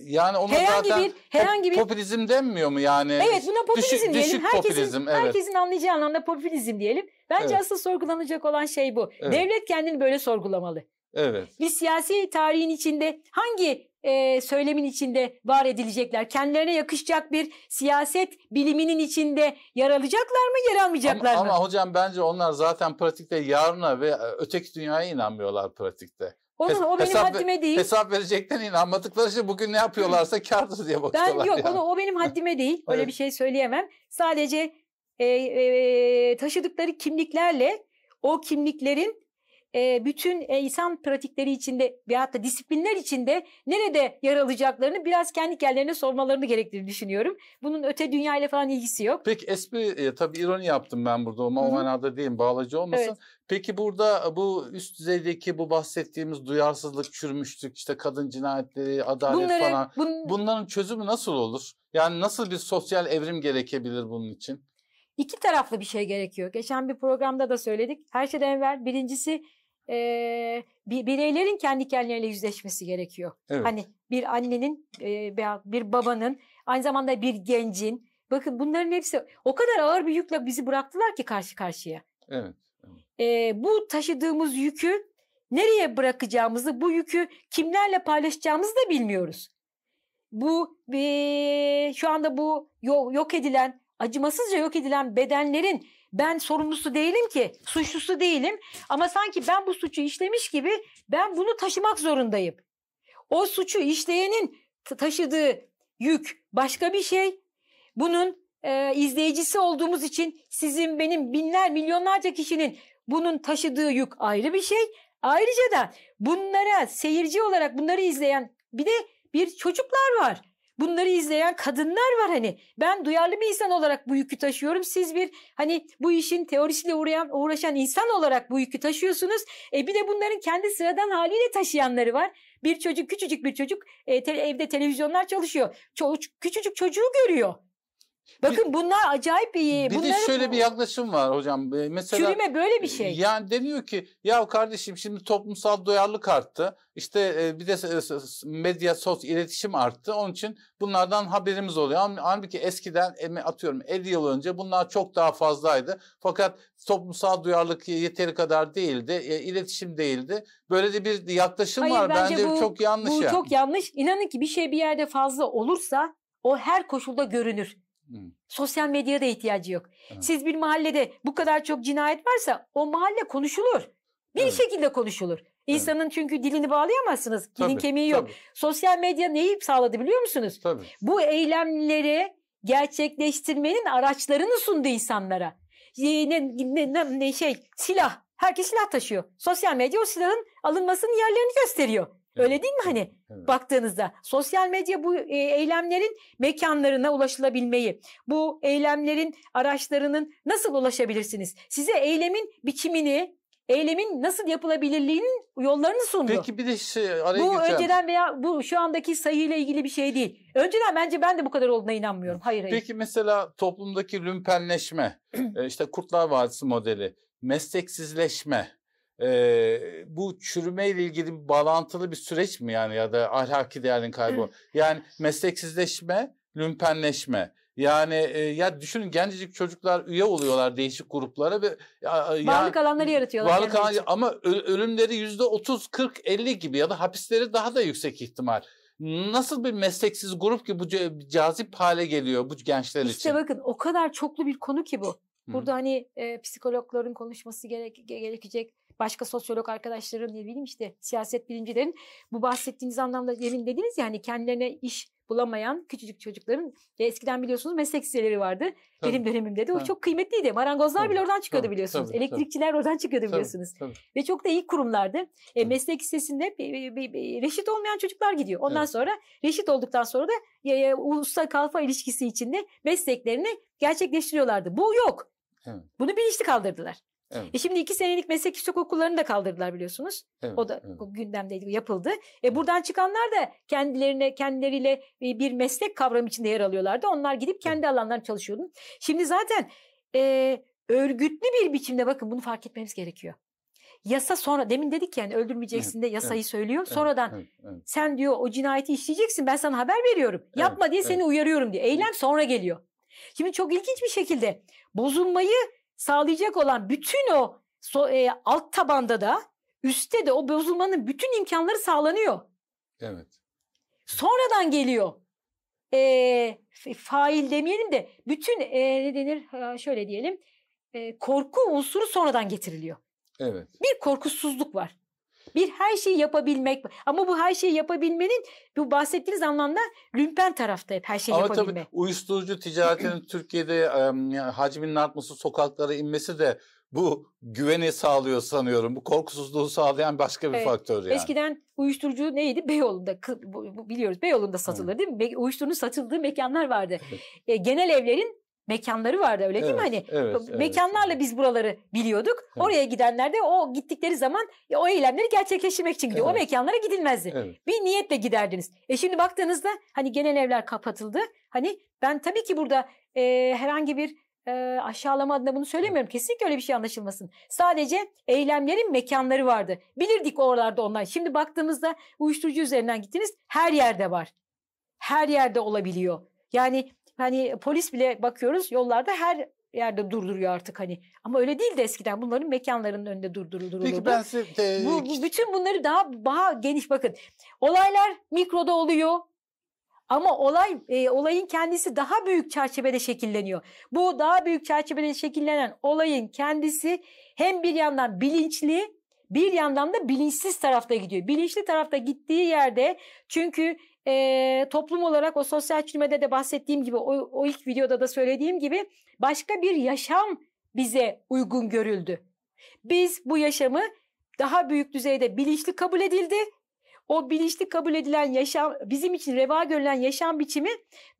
S1: Yani ona herhangi zaten bir herhangi bir popülizm denmiyor mu yani?
S2: Evet buna popülizm düşük, diyelim. Düşük herkesin, popülizm, evet. herkesin anlayacağı anlamda popülizm diyelim. Bence evet. asıl sorgulanacak olan şey bu. Evet. Devlet kendini böyle sorgulamalı.
S1: Evet.
S2: Biz siyasi tarihin içinde hangi e, söylemin içinde var edilecekler? Kendilerine yakışacak bir siyaset biliminin içinde yer alacaklar mı, yer almayacaklar
S1: ama,
S2: mı?
S1: Ama hocam bence onlar zaten pratikte yarına ve öteki dünyaya inanmıyorlar pratikte.
S2: Onun, o benim hesap, haddime değil.
S1: Hesap verecekten inanmadıkları şey bugün ne yapıyorlarsa kardır diye bakıyorlar.
S2: Ben yok
S1: yani.
S2: onu, o benim haddime değil. (laughs) Öyle evet. bir şey söyleyemem. Sadece e, e, taşıdıkları kimliklerle o kimliklerin e, bütün e, insan pratikleri içinde veyahut da disiplinler içinde nerede yer alacaklarını biraz kendi yerlerine sormalarını gerektiğini düşünüyorum. Bunun öte dünya ile falan ilgisi yok.
S1: Peki espri e, tabii ironi yaptım ben burada ama o manada değilim bağlacı olmasın. Evet. Peki burada bu üst düzeydeki bu bahsettiğimiz duyarsızlık, çürümüşlük, işte kadın cinayetleri, adalet Bunları, falan bun... bunların çözümü nasıl olur? Yani nasıl bir sosyal evrim gerekebilir bunun için?
S2: İki taraflı bir şey gerekiyor. Geçen bir programda da söyledik. Her şeyden evvel birincisi e, bireylerin kendi kendileriyle yüzleşmesi gerekiyor. Evet. Hani bir annenin, e, bir babanın, aynı zamanda bir gencin. Bakın bunların hepsi o kadar ağır bir yükle bizi bıraktılar ki karşı karşıya.
S1: Evet.
S2: E, bu taşıdığımız yükü nereye bırakacağımızı, bu yükü kimlerle paylaşacağımızı da bilmiyoruz. Bu e, şu anda bu yok edilen, acımasızca yok edilen bedenlerin ben sorumlusu değilim ki, suçlusu değilim ama sanki ben bu suçu işlemiş gibi ben bunu taşımak zorundayım. O suçu işleyenin taşıdığı yük başka bir şey. Bunun e, izleyicisi olduğumuz için sizin benim binler milyonlarca kişinin bunun taşıdığı yük ayrı bir şey. Ayrıca da bunlara seyirci olarak bunları izleyen bir de bir çocuklar var. Bunları izleyen kadınlar var hani. Ben duyarlı bir insan olarak bu yükü taşıyorum. Siz bir hani bu işin teorisiyle uğrayan, uğraşan insan olarak bu yükü taşıyorsunuz. E bir de bunların kendi sıradan haliyle taşıyanları var. Bir çocuk küçücük bir çocuk e, te, evde televizyonlar çalışıyor. Çocuk, küçücük çocuğu görüyor. Bakın bir, bunlar acayip iyi.
S1: Bir de şöyle bir yaklaşım var hocam. Mesela
S2: çürüme böyle bir şey.
S1: Yani deniyor ki ya kardeşim şimdi toplumsal duyarlılık arttı. İşte bir de medya, sos, iletişim arttı. Onun için bunlardan haberimiz oluyor. Halbuki eskiden atıyorum 50 yıl önce bunlar çok daha fazlaydı. Fakat toplumsal duyarlılık yeteri kadar değildi. İletişim değildi. Böyle de bir yaklaşım Hayır, var. Bence, bence bu, çok yanlış.
S2: Bu
S1: ya.
S2: çok yanlış. İnanın ki bir şey bir yerde fazla olursa o her koşulda görünür. Sosyal medyaya da ihtiyacı yok. Evet. Siz bir mahallede bu kadar çok cinayet varsa o mahalle konuşulur. Bir evet. şekilde konuşulur. İnsanın evet. çünkü dilini bağlayamazsınız. Dilin tabii, kemiği yok. Tabii. Sosyal medya neyi sağladı biliyor musunuz?
S1: Tabii.
S2: Bu eylemleri gerçekleştirmenin araçlarını sundu insanlara. Ne, ne, ne, ne şey silah. Herkes silah taşıyor. Sosyal medya o silahın alınmasının yerlerini gösteriyor. Öyle değil mi hani evet. baktığınızda? Sosyal medya bu e, eylemlerin mekanlarına ulaşılabilmeyi, bu eylemlerin araçlarının nasıl ulaşabilirsiniz? Size eylemin biçimini, eylemin nasıl yapılabilirliğinin yollarını sundu.
S1: Peki bir de şey araya
S2: Bu
S1: gireceğim.
S2: önceden veya bu şu andaki sayıyla ilgili bir şey değil. Önceden bence ben de bu kadar olduğuna inanmıyorum. Hayır hayır.
S1: Peki mesela toplumdaki lümpenleşme, (clears throat) e, işte Kurtlar Vadisi modeli, mesleksizleşme, e, bu çürüme ile ilgili bir bağlantılı bir süreç mi yani ya da ahlaki değerin kaybı? yani mesleksizleşme, lümpenleşme. Yani e, ya düşünün gencecik çocuklar üye oluyorlar değişik gruplara ve
S2: ya, varlık alanları yaratıyorlar.
S1: Varlık alanları ama ölümleri yüzde 30, 40, 50 gibi ya da hapisleri daha da yüksek ihtimal. Nasıl bir mesleksiz grup ki bu cazip hale geliyor bu gençler
S2: işte
S1: için?
S2: İşte bakın o kadar çoklu bir konu ki bu. Burada Hı. hani e, psikologların konuşması gerek, gerekecek başka sosyolog arkadaşların ne bileyim işte siyaset bilimcilerin bu bahsettiğiniz anlamda demin dediniz ya hani kendilerine iş bulamayan küçücük çocukların e, eskiden biliyorsunuz meslek liseleri vardı. Tabii. Benim dönemimde de o çok kıymetliydi. Marangozlar tabii. bile oradan çıkıyordu tabii. biliyorsunuz. Tabii. Elektrikçiler tabii. oradan çıkıyordu biliyorsunuz. Tabii. Tabii. Ve çok da iyi kurumlardı. E, meslek lisesinde bir, bir, bir, reşit olmayan çocuklar gidiyor. Ondan evet. sonra reşit olduktan sonra da e, e, usta kalfa ilişkisi içinde mesleklerini gerçekleştiriyorlardı. Bu yok. Evet. Bunu bilinçli kaldırdılar. Evet. E şimdi iki senelik meslek yüksek okullarını da kaldırdılar biliyorsunuz. Evet, o da evet. gündemdeydi, yapıldı. E buradan çıkanlar da kendilerine kendileriyle bir meslek kavramı içinde yer alıyorlardı. Onlar gidip kendi evet. alanlarında çalışıyordu. Şimdi zaten e, örgütlü bir biçimde bakın bunu fark etmemiz gerekiyor. Yasa sonra demin dedik yani öldürmeyeceksin de yasayı evet, söylüyor. Sonradan evet, evet. sen diyor o cinayeti işleyeceksin ben sana haber veriyorum. Evet, Yapma diye evet. seni uyarıyorum diye. Eylem sonra geliyor. Şimdi çok ilginç bir şekilde bozulmayı sağlayacak olan bütün o so, e, alt tabanda da üstte de o bozulmanın bütün imkanları sağlanıyor.
S1: Evet.
S2: Sonradan geliyor. E, fail demeyelim de bütün e, ne denir şöyle diyelim e, korku unsuru sonradan getiriliyor.
S1: Evet.
S2: Bir korkusuzluk var. Bir her şeyi yapabilmek ama bu her şeyi yapabilmenin bu bahsettiğiniz anlamda lümpen tarafta hep her şeyi ama yapabilme.
S1: Ama tabii uyuşturucu (clears throat) ticaretinin Türkiye'de e, hacminin artması, sokaklara inmesi de bu güveni sağlıyor sanıyorum. Bu korkusuzluğu sağlayan başka bir evet. faktör yani.
S2: Eskiden uyuşturucu neydi? Beyoğlu'nda biliyoruz. Beyoğlu'nda satılır evet. değil mi? Uyuşturucunun satıldığı mekanlar vardı. Evet. E, genel evlerin mekanları vardı öyle değil evet, mi? Hani evet, mekanlarla evet. biz buraları biliyorduk. Evet. Oraya gidenler de o gittikleri zaman o eylemleri gerçekleştirmek için gidiyor. Evet. O mekanlara gidilmezdi. Evet. Bir niyetle giderdiniz. E şimdi baktığınızda hani genel evler kapatıldı. Hani ben tabii ki burada e, herhangi bir e, aşağılama adına bunu söylemiyorum. Kesinlikle öyle bir şey anlaşılmasın. Sadece eylemlerin mekanları vardı. Bilirdik oralarda onlar. Şimdi baktığımızda uyuşturucu üzerinden gittiniz her yerde var. Her yerde olabiliyor. Yani Hani polis bile bakıyoruz yollarda her yerde durduruyor artık hani. Ama öyle değil de eskiden bunların mekanlarının önünde durdurulurdu. Peki ben size... De... Bu, bu, bütün bunları daha daha geniş bakın. Olaylar mikroda oluyor. Ama olay e, olayın kendisi daha büyük çerçevede şekilleniyor. Bu daha büyük çerçevede şekillenen olayın kendisi hem bir yandan bilinçli bir yandan da bilinçsiz tarafta gidiyor. Bilinçli tarafta gittiği yerde çünkü e, toplum olarak o sosyal çürümede de bahsettiğim gibi o, o ilk videoda da söylediğim gibi başka bir yaşam bize uygun görüldü. Biz bu yaşamı daha büyük düzeyde bilinçli kabul edildi. O bilinçli kabul edilen yaşam bizim için reva görülen yaşam biçimi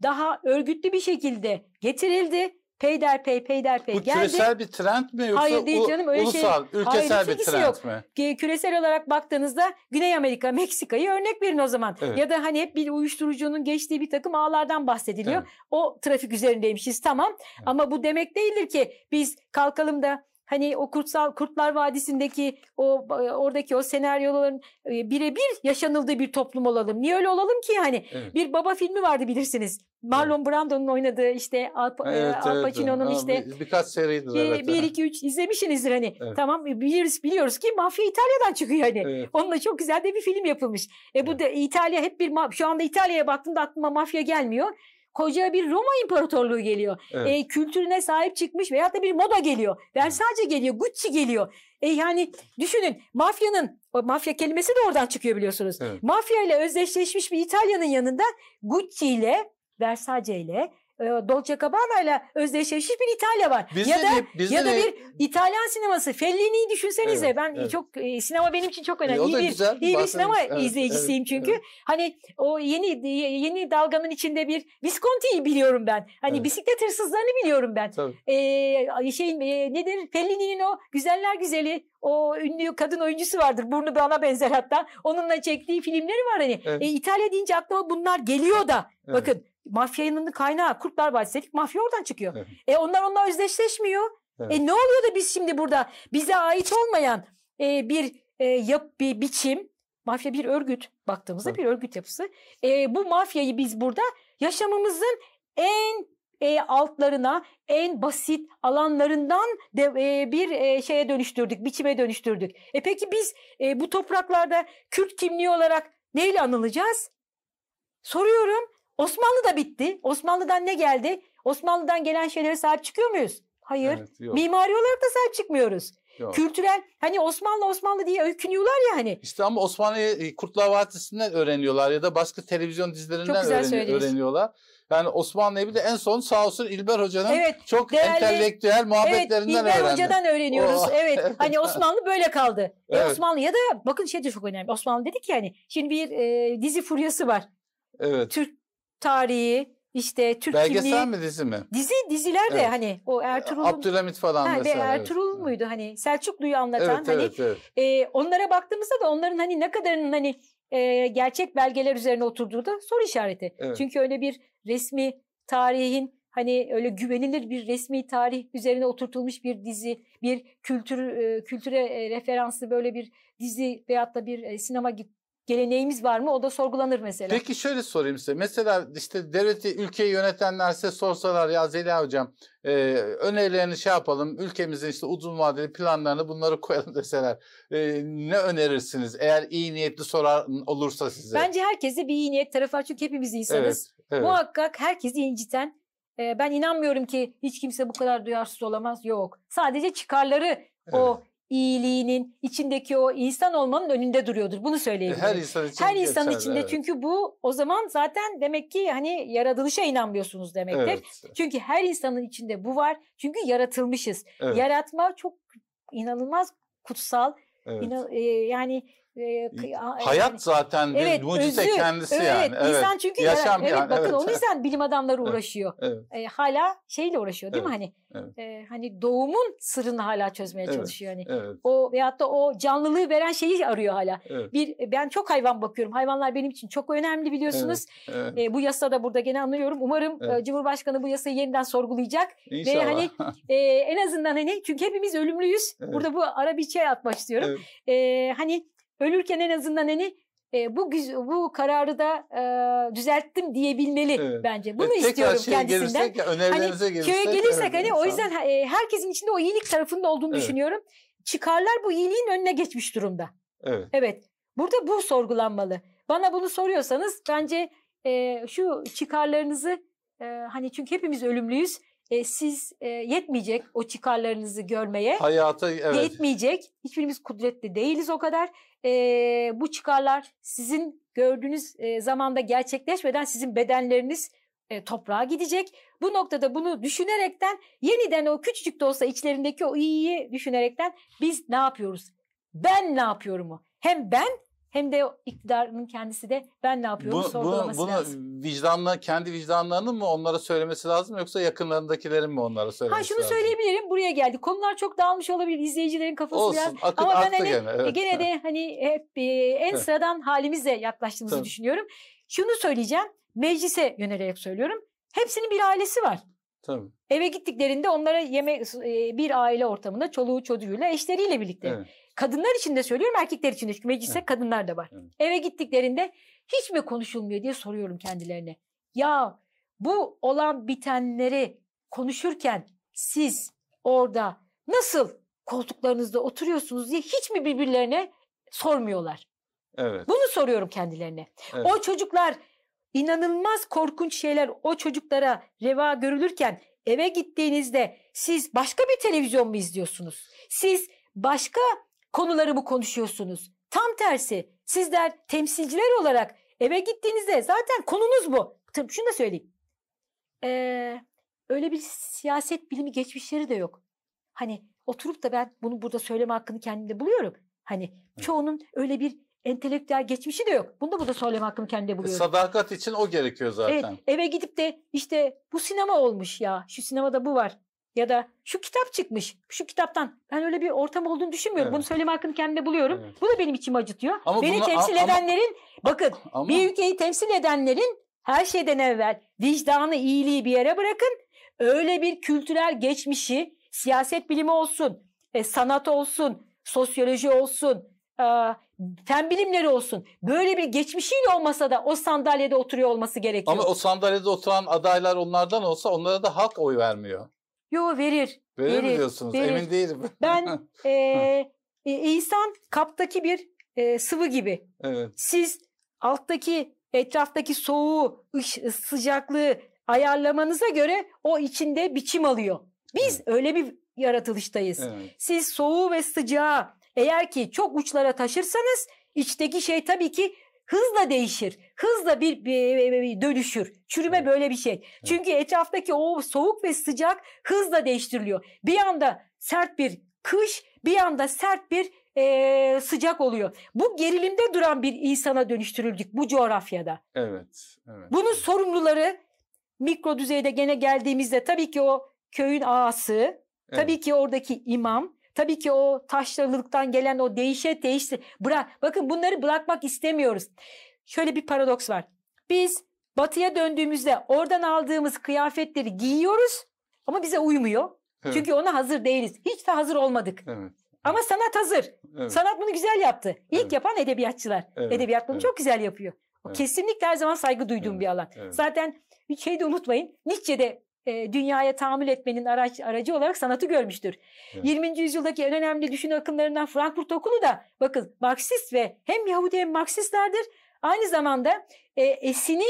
S2: daha örgütlü bir şekilde getirildi peyderpey peyderpey
S1: geldi. Bu küresel bir trend mi yoksa Hayır değil canım, öyle şey- ulusal, şey, ülkesel hayır, bir trend yok. mi?
S2: Küresel olarak baktığınızda Güney Amerika, Meksika'yı örnek verin o zaman. Evet. Ya da hani hep bir uyuşturucunun geçtiği bir takım ağlardan bahsediliyor. Evet. O trafik üzerindeymişiz tamam evet. ama bu demek değildir ki biz kalkalım da hani o Kurtsal Kurtlar Vadisi'ndeki o oradaki o senaryoların birebir yaşanıldığı bir toplum olalım. Niye öyle olalım ki hani? Evet. Bir baba filmi vardı bilirsiniz. Marlon Brando'nun oynadığı işte Al, evet, Al Pacino'nun evet. işte
S1: bir, birkaç seridir
S2: bir, evet. 1 2 3 izlemişsinizdir hani. Evet. Tamam biliyoruz biliyoruz ki mafya İtalya'dan çıkıyor hani. Evet. Onunla çok güzel de bir film yapılmış. E bu evet. da İtalya hep bir şu anda İtalya'ya baktığımda aklıma mafya gelmiyor koca bir Roma İmparatorluğu geliyor. Evet. E, kültürüne sahip çıkmış veyahut da bir moda geliyor. Versace geliyor, Gucci geliyor. E yani düşünün mafyanın, mafya kelimesi de oradan çıkıyor biliyorsunuz. Evet. Mafya ile özdeşleşmiş bir İtalya'nın yanında Gucci ile, Versace ile Dolce Gabbana ile özdeşleşmiş bir İtalya var. Bizde ya da de, ya da bir İtalyan sineması. Fellini'yi düşünsenize. Evet, ben evet. çok sinema benim için çok önemli. E, iyi bir güzel, iyi bir sinema evet, izleyicisiyim evet, çünkü. Evet. Hani o yeni yeni dalganın içinde bir Visconti'yi biliyorum ben. Hani evet. bisiklet hırsızlarını biliyorum ben. Tabii. Ee, şey e, nedir? Fellini'nin o güzeller güzeli o ünlü kadın oyuncusu vardır. Burnu bana benzer hatta. Onunla çektiği filmleri var hani. Evet. E, İtalya deyince aklıma bunlar geliyor da. Evet. Bakın mafyanın kaynağı Kurtlar Vadisi dedik mafya oradan çıkıyor. Evet. E onlar onunla özdeşleşmiyor. Evet. E ne oluyor da biz şimdi burada bize ait olmayan e, bir e, yap bir biçim mafya bir örgüt baktığımızda evet. bir örgüt yapısı. E, bu mafyayı biz burada yaşamımızın en e, altlarına en basit alanlarından de, e, bir e, şeye dönüştürdük, biçime dönüştürdük. E peki biz e, bu topraklarda Kürt kimliği olarak neyle anılacağız? Soruyorum. Osmanlı da bitti. Osmanlı'dan ne geldi? Osmanlı'dan gelen şeylere sahip çıkıyor muyuz? Hayır. Evet, Mimari olarak da sahip çıkmıyoruz. Yok. Kültürel hani Osmanlı Osmanlı diye öykünüyorlar ya hani.
S1: İşte ama Osmanlı'yı e, Kurtlar Vadisi'nden öğreniyorlar ya da başka televizyon dizilerinden öğreni, öğreniyorlar. Yani Osmanlı'yı bir de en son sağ olsun İlber Hoca'nın evet, çok değerli, entelektüel muhabbetlerinden
S2: evet, İlber Hoca'dan öğreniyoruz. Oh, evet. evet. (laughs) Hani Osmanlı böyle kaldı. Evet. E Osmanlı ya da bakın şey de çok önemli. Osmanlı dedik yani. Şimdi bir e, dizi furyası var. Evet. Türk tarihi, işte Türk
S1: Belgesel
S2: kimliği.
S1: mi dizi mi?
S2: Dizi diziler de evet. hani o Ertuğrul
S1: Abdülhamit falan ha, mesela.
S2: Ertuğrul evet. muydu hani Selçuklu'yu anlatan
S1: evet,
S2: hani
S1: evet, evet.
S2: E, onlara baktığımızda da onların hani ne kadarının hani e, gerçek belgeler üzerine oturduğu da soru işareti. Evet. Çünkü öyle bir resmi tarihin hani öyle güvenilir bir resmi tarih üzerine oturtulmuş bir dizi, bir kültür e, kültüre e, referanslı böyle bir dizi veyahut da bir e, sinema geleneğimiz var mı? O da sorgulanır mesela.
S1: Peki şöyle sorayım size. Mesela işte devleti, ülkeyi yönetenler size sorsalar ya Zeliha Hocam e, önerilerini şey yapalım. Ülkemizin işte uzun vadeli planlarını bunları koyalım (laughs) deseler. E, ne önerirsiniz? Eğer iyi niyetli sorar olursa size.
S2: Bence herkese bir iyi niyet tarafı var. Çünkü hepimiz insanız. Evet, evet. Muhakkak herkesi inciten e, ben inanmıyorum ki hiç kimse bu kadar duyarsız olamaz. Yok. Sadece çıkarları evet. o iyiliğinin içindeki o insan olmanın önünde duruyordur. Bunu söyleyebilirim.
S1: Her insan için.
S2: Her insan geçer, içinde evet. çünkü bu o zaman zaten demek ki hani yaratılışa inanmıyorsunuz demektir. Evet. Çünkü her insanın içinde bu var. Çünkü yaratılmışız. Evet. Yaratma çok inanılmaz kutsal. Evet. İnan, e, yani
S1: e, hayat yani, zaten bir evet, mucize özü, kendisi evet, yani.
S2: Evet. İnsan çünkü yaşam evet, yani. Bakın evet. o yüzden bilim adamları uğraşıyor. Evet. E, hala şeyle uğraşıyor değil evet. mi hani? Evet. E, hani doğumun sırrını hala çözmeye evet. çalışıyor hani. Evet. O veyahut da o canlılığı veren şeyi arıyor hala. Evet. Bir ben çok hayvan bakıyorum. Hayvanlar benim için çok önemli biliyorsunuz. Evet. Evet. E, bu yasa da burada gene anlıyorum. Umarım evet. e, Cumhurbaşkanı bu yasayı yeniden sorgulayacak İnşallah. ve hani (laughs) e, en azından hani çünkü hepimiz ölümlüyüz. Evet. Burada bu ara bir şey atmak istiyorum. Evet. E, hani ölürken en azından hani e, bu bu kararı da e, düzelttim diyebilmeli evet. bence. Bunu evet, istiyorum kendisinden.
S1: Gelirsek,
S2: hani, gelirsek. Köye gelirsek hani o yüzden e, herkesin içinde o iyilik tarafında olduğunu evet. düşünüyorum. Çıkarlar bu iyiliğin önüne geçmiş durumda. Evet. Evet. Burada bu sorgulanmalı. Bana bunu soruyorsanız bence e, şu çıkarlarınızı e, hani çünkü hepimiz ölümlüyüz e, siz e, yetmeyecek o çıkarlarınızı görmeye.
S1: Hayata evet.
S2: Yetmeyecek. Hiçbirimiz kudretli değiliz o kadar. E, bu çıkarlar sizin gördüğünüz e, zamanda gerçekleşmeden sizin bedenleriniz e, toprağa gidecek. Bu noktada bunu düşünerekten yeniden o küçücük de olsa içlerindeki o iyiyi düşünerekten biz ne yapıyoruz? Ben ne yapıyorum o? Hem ben hem de iktidarın kendisi de ben ne yapıyorum bu, sorgulaması
S1: bunu, bunu lazım. vicdanla kendi vicdanlarının mı onlara söylemesi lazım yoksa yakınlarındakilerin mi onlara söylemesi
S2: lazım? Ha şunu
S1: lazım?
S2: söyleyebilirim buraya geldi. Konular çok dağılmış olabilir izleyicilerin kafası
S1: Olsun,
S2: biraz.
S1: Akın, Ama ben hani gene, evet.
S2: gene de hani hep e, en sıradan halimizle yaklaştığımızı Tabii. düşünüyorum. Şunu söyleyeceğim. Meclise yönelerek söylüyorum. Hepsinin bir ailesi var.
S1: Tabii.
S2: Eve gittiklerinde onlara yeme bir aile ortamında çoluğu çocuğuyla eşleriyle birlikte. Evet. Kadınlar için de söylüyorum erkekler için de çünkü mecliste evet. kadınlar da var. Evet. Eve gittiklerinde hiç mi konuşulmuyor diye soruyorum kendilerine. Ya bu olan bitenleri konuşurken siz orada nasıl koltuklarınızda oturuyorsunuz diye hiç mi birbirlerine sormuyorlar?
S1: Evet.
S2: Bunu soruyorum kendilerine. Evet. O çocuklar inanılmaz korkunç şeyler o çocuklara reva görülürken eve gittiğinizde siz başka bir televizyon mu izliyorsunuz? Siz başka konuları mı konuşuyorsunuz? Tam tersi sizler temsilciler olarak eve gittiğinizde zaten konunuz bu. Şunu da söyleyeyim. Ee, öyle bir siyaset bilimi geçmişleri de yok. Hani oturup da ben bunu burada söyleme hakkını kendimde buluyorum. Hani çoğunun öyle bir entelektüel geçmişi de yok. Bunu da burada söyleme hakkımı kendimde buluyorum.
S1: Sadakat için o gerekiyor zaten.
S2: Evet, eve gidip de işte bu sinema olmuş ya, şu sinemada bu var. Ya da şu kitap çıkmış, şu kitaptan. Ben öyle bir ortam olduğunu düşünmüyorum. Evet. Bunu söyleme hakkını kendimde buluyorum. Evet. Bu da benim içimi acıtıyor. Ama Beni buna, temsil ama, edenlerin, bakın ama, bir ülkeyi temsil edenlerin her şeyden evvel vicdanı, iyiliği bir yere bırakın. Öyle bir kültürel geçmişi, siyaset bilimi olsun, e, sanat olsun, sosyoloji olsun, e, fen bilimleri olsun. Böyle bir geçmişiyle olmasa da o sandalyede oturuyor olması gerekiyor.
S1: Ama o sandalyede oturan adaylar onlardan olsa onlara da halk oy vermiyor.
S2: Yo verir.
S1: Verir, verir mi diyorsunuz? Verir. Emin değilim.
S2: Ben (laughs) e, e, insan kaptaki bir e, sıvı gibi. Evet. Siz alttaki etraftaki soğuğu, ış, sıcaklığı ayarlamanıza göre o içinde biçim alıyor. Biz evet. öyle bir yaratılıştayız. Evet. Siz soğuğu ve sıcağı eğer ki çok uçlara taşırsanız içteki şey tabii ki hızla değişir. Hızla bir, bir, bir dönüşür. Çürüme böyle bir şey. Çünkü etraftaki o soğuk ve sıcak hızla değiştiriliyor. Bir anda sert bir kış, bir anda sert bir e, sıcak oluyor. Bu gerilimde duran bir insana dönüştürüldük bu coğrafyada.
S1: Evet. evet.
S2: Bunun sorumluları mikro düzeyde gene geldiğimizde tabii ki o köyün ağası, evet. tabii ki oradaki imam, tabii ki o taşralılıktan gelen o değişe değişti. Bırak, bakın bunları bırakmak istemiyoruz. Şöyle bir paradoks var. Biz batıya döndüğümüzde oradan aldığımız kıyafetleri giyiyoruz ama bize uymuyor. Evet. Çünkü ona hazır değiliz. Hiç de hazır olmadık. Evet. Ama sanat hazır. Evet. Sanat bunu güzel yaptı. İlk evet. yapan edebiyatçılar. Evet. Edebiyat bunu evet. çok güzel yapıyor. Evet. Kesinlikle her zaman saygı duyduğum evet. bir alan. Evet. Zaten bir şey de unutmayın. Nietzsche de e, dünyaya tahammül etmenin araç, aracı olarak sanatı görmüştür. Evet. 20. yüzyıldaki en önemli düşünce akımlarından Frankfurt Okulu da bakın Marksist ve hem Yahudi hem Marksistlerdir. Aynı zamanda e, esini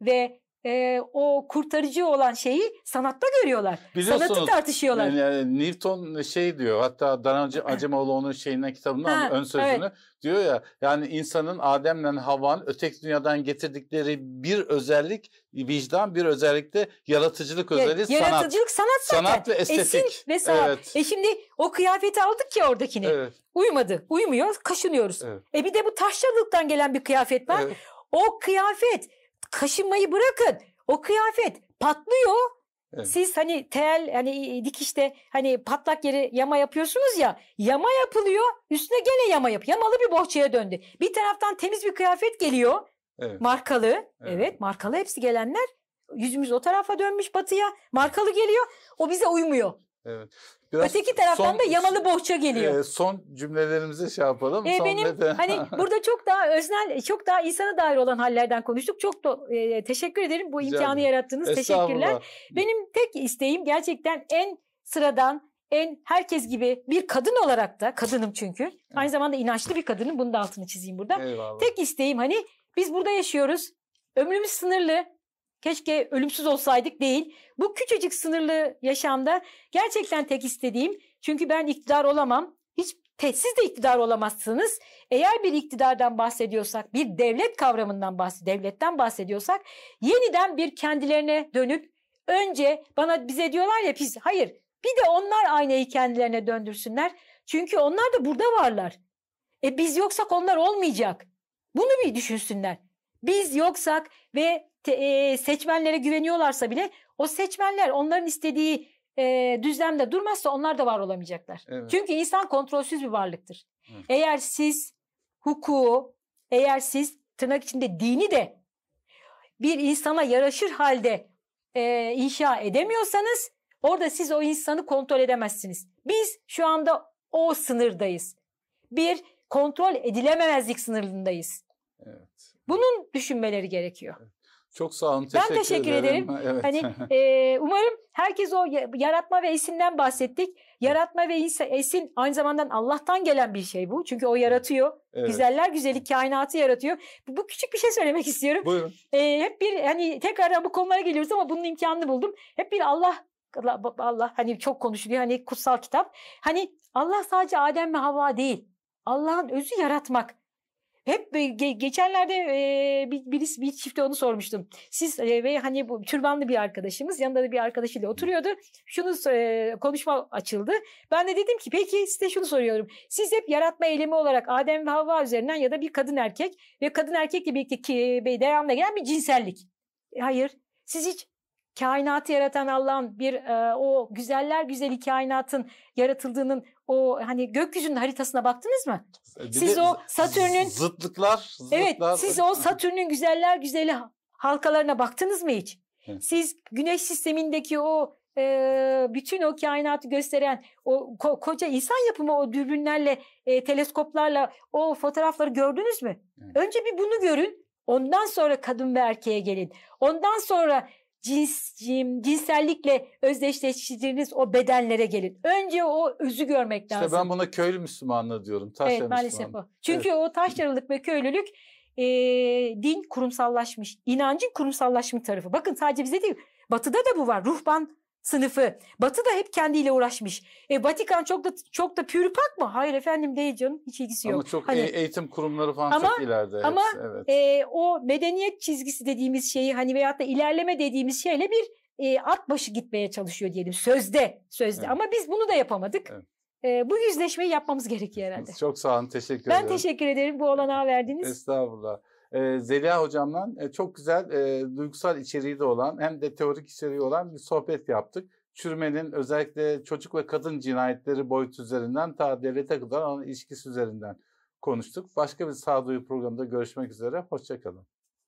S2: ve e, o kurtarıcı olan şeyi sanatta görüyorlar. Sanatı tartışıyorlar.
S1: Yani, Newton şey diyor hatta Dan (clears throat) Acemoğlu onun şeyinden kitabından ön sözünü evet. diyor ya yani insanın Adem'le Havva'nın öteki dünyadan getirdikleri bir özellik vicdan bir özellik de yaratıcılık özelliği
S2: ya, sanat. Yaratıcılık sanat zaten.
S1: Sanat ve estetik.
S2: Esin ve sanat. Evet. E şimdi o kıyafeti aldık ya oradakini. Evet. Uyumadı. Uyumuyor. Kaşınıyoruz. Evet. E bir de bu taşralıktan gelen bir kıyafet var. Evet. O kıyafet kaşınmayı bırakın. O kıyafet patlıyor. Evet. Siz hani tel hani dikişte hani patlak yeri yama yapıyorsunuz ya yama yapılıyor üstüne gene yama yap yamalı bir bohçaya döndü. Bir taraftan temiz bir kıyafet geliyor evet. markalı evet. evet markalı hepsi gelenler yüzümüz o tarafa dönmüş batıya markalı geliyor o bize uymuyor. Evet. Biraz Öteki taraftan son, da yamalı bohça geliyor.
S1: E, son cümlelerimizi şey yapalım.
S2: E, benim neden? hani (laughs) burada çok daha öznel, çok daha insana dair olan hallerden konuştuk. Çok da e, teşekkür ederim bu Rica imkanı yarattınız. Teşekkürler. Benim tek isteğim gerçekten en sıradan, en herkes gibi bir kadın olarak da kadınım çünkü. Aynı zamanda inançlı bir kadınım. Bunun da altını çizeyim burada. Eyvallah. Tek isteğim hani biz burada yaşıyoruz. Ömrümüz sınırlı. Keşke ölümsüz olsaydık değil. Bu küçücük sınırlı yaşamda gerçekten tek istediğim çünkü ben iktidar olamam. Hiç siz de iktidar olamazsınız. Eğer bir iktidardan bahsediyorsak, bir devlet kavramından bahs devletten bahsediyorsak yeniden bir kendilerine dönüp önce bana bize diyorlar ya biz hayır bir de onlar aynayı kendilerine döndürsünler. Çünkü onlar da burada varlar. E biz yoksak onlar olmayacak. Bunu bir düşünsünler. Biz yoksak ve te, e, seçmenlere güveniyorlarsa bile o seçmenler onların istediği e, düzlemde durmazsa onlar da var olamayacaklar. Evet. Çünkü insan kontrolsüz bir varlıktır. Evet. Eğer siz hukuku, eğer siz tırnak içinde dini de bir insana yaraşır halde e, inşa edemiyorsanız orada siz o insanı kontrol edemezsiniz. Biz şu anda o sınırdayız. Bir kontrol edilememezlik sınırındayız. Evet. Bunun düşünmeleri gerekiyor. Evet.
S1: Çok sağ olun. Teşekkür
S2: ben teşekkür ederim. ederim. (laughs) Evet. Hani e, umarım herkes o yaratma ve esinden bahsettik. Yaratma ve esin aynı zamanda Allah'tan gelen bir şey bu. Çünkü o yaratıyor. Evet. Güzeller güzeli kainatı yaratıyor. Bu, bu küçük bir şey söylemek istiyorum.
S1: Buyurun.
S2: E, hep bir hani tekrar bu konulara geliyoruz ama bunun imkanını buldum. Hep bir Allah Allah, Allah hani çok konuşuluyor hani kutsal kitap. Hani Allah sadece Adem ve Havva değil. Allah'ın özü yaratmak. Hep geçenlerde e, bir, birisi bir çifte onu sormuştum. Siz e, ve hani bu türbanlı bir arkadaşımız yanında da bir arkadaşıyla oturuyordu. Şunu e, konuşma açıldı. Ben de dedim ki peki size şunu soruyorum. Siz hep yaratma eylemi olarak Adem ve Havva üzerinden ya da bir kadın erkek ve kadın erkekle birlikte ki, devamlı gelen bir cinsellik. Hayır. Siz hiç kainatı yaratan Allah'ın bir e, o güzeller güzeli kainatın yaratıldığının o hani gökyüzünün haritasına baktınız mı?
S1: Bir siz o Satürn'ün zıtlıklar, zıtlıklar
S2: Evet, siz o Satürn'ün güzeller güzeli halkalarına baktınız mı hiç? Siz güneş sistemindeki o e, bütün o kainatı gösteren o ko- koca insan yapımı o dürbünlerle, e, teleskoplarla o fotoğrafları gördünüz mü? Önce bir bunu görün. Ondan sonra kadın ve erkeğe gelin. Ondan sonra cins, cinsellikle özdeşleştirdiğiniz o bedenlere gelin. Önce o özü görmek lazım.
S1: İşte ben buna köylü Müslümanlığı diyorum. Taşra evet
S2: maalesef o. Çünkü evet. o taşralılık ve köylülük e, din kurumsallaşmış. inancın kurumsallaşmış tarafı. Bakın sadece bize değil. Batı'da da bu var. Ruhban sınıfı. Batı da hep kendiyle uğraşmış. E, Vatikan çok da çok da pürüpak mı? Hayır efendim değil canım. Hiç ilgisi yok.
S1: Ama çok hani, eğitim kurumları falan ama, çok ileride.
S2: Ama evet. e, o medeniyet çizgisi dediğimiz şeyi hani veyahut da ilerleme dediğimiz şeyle bir e, at başı gitmeye çalışıyor diyelim. Sözde. Sözde. Evet. Ama biz bunu da yapamadık. Evet. E, bu yüzleşmeyi yapmamız gerekiyor herhalde.
S1: Çok sağ olun. Teşekkür
S2: ben
S1: ederim.
S2: Ben teşekkür ederim bu olanağı verdiğiniz.
S1: Estağfurullah. Ee, Zeliha hocamla e, çok güzel e, duygusal içeriği de olan hem de teorik içeriği olan bir sohbet yaptık. Çürümenin özellikle çocuk ve kadın cinayetleri boyut üzerinden ta devlete kadar olan ilişkisi üzerinden konuştuk. Başka bir sağduyu programında görüşmek üzere. Hoşçakalın.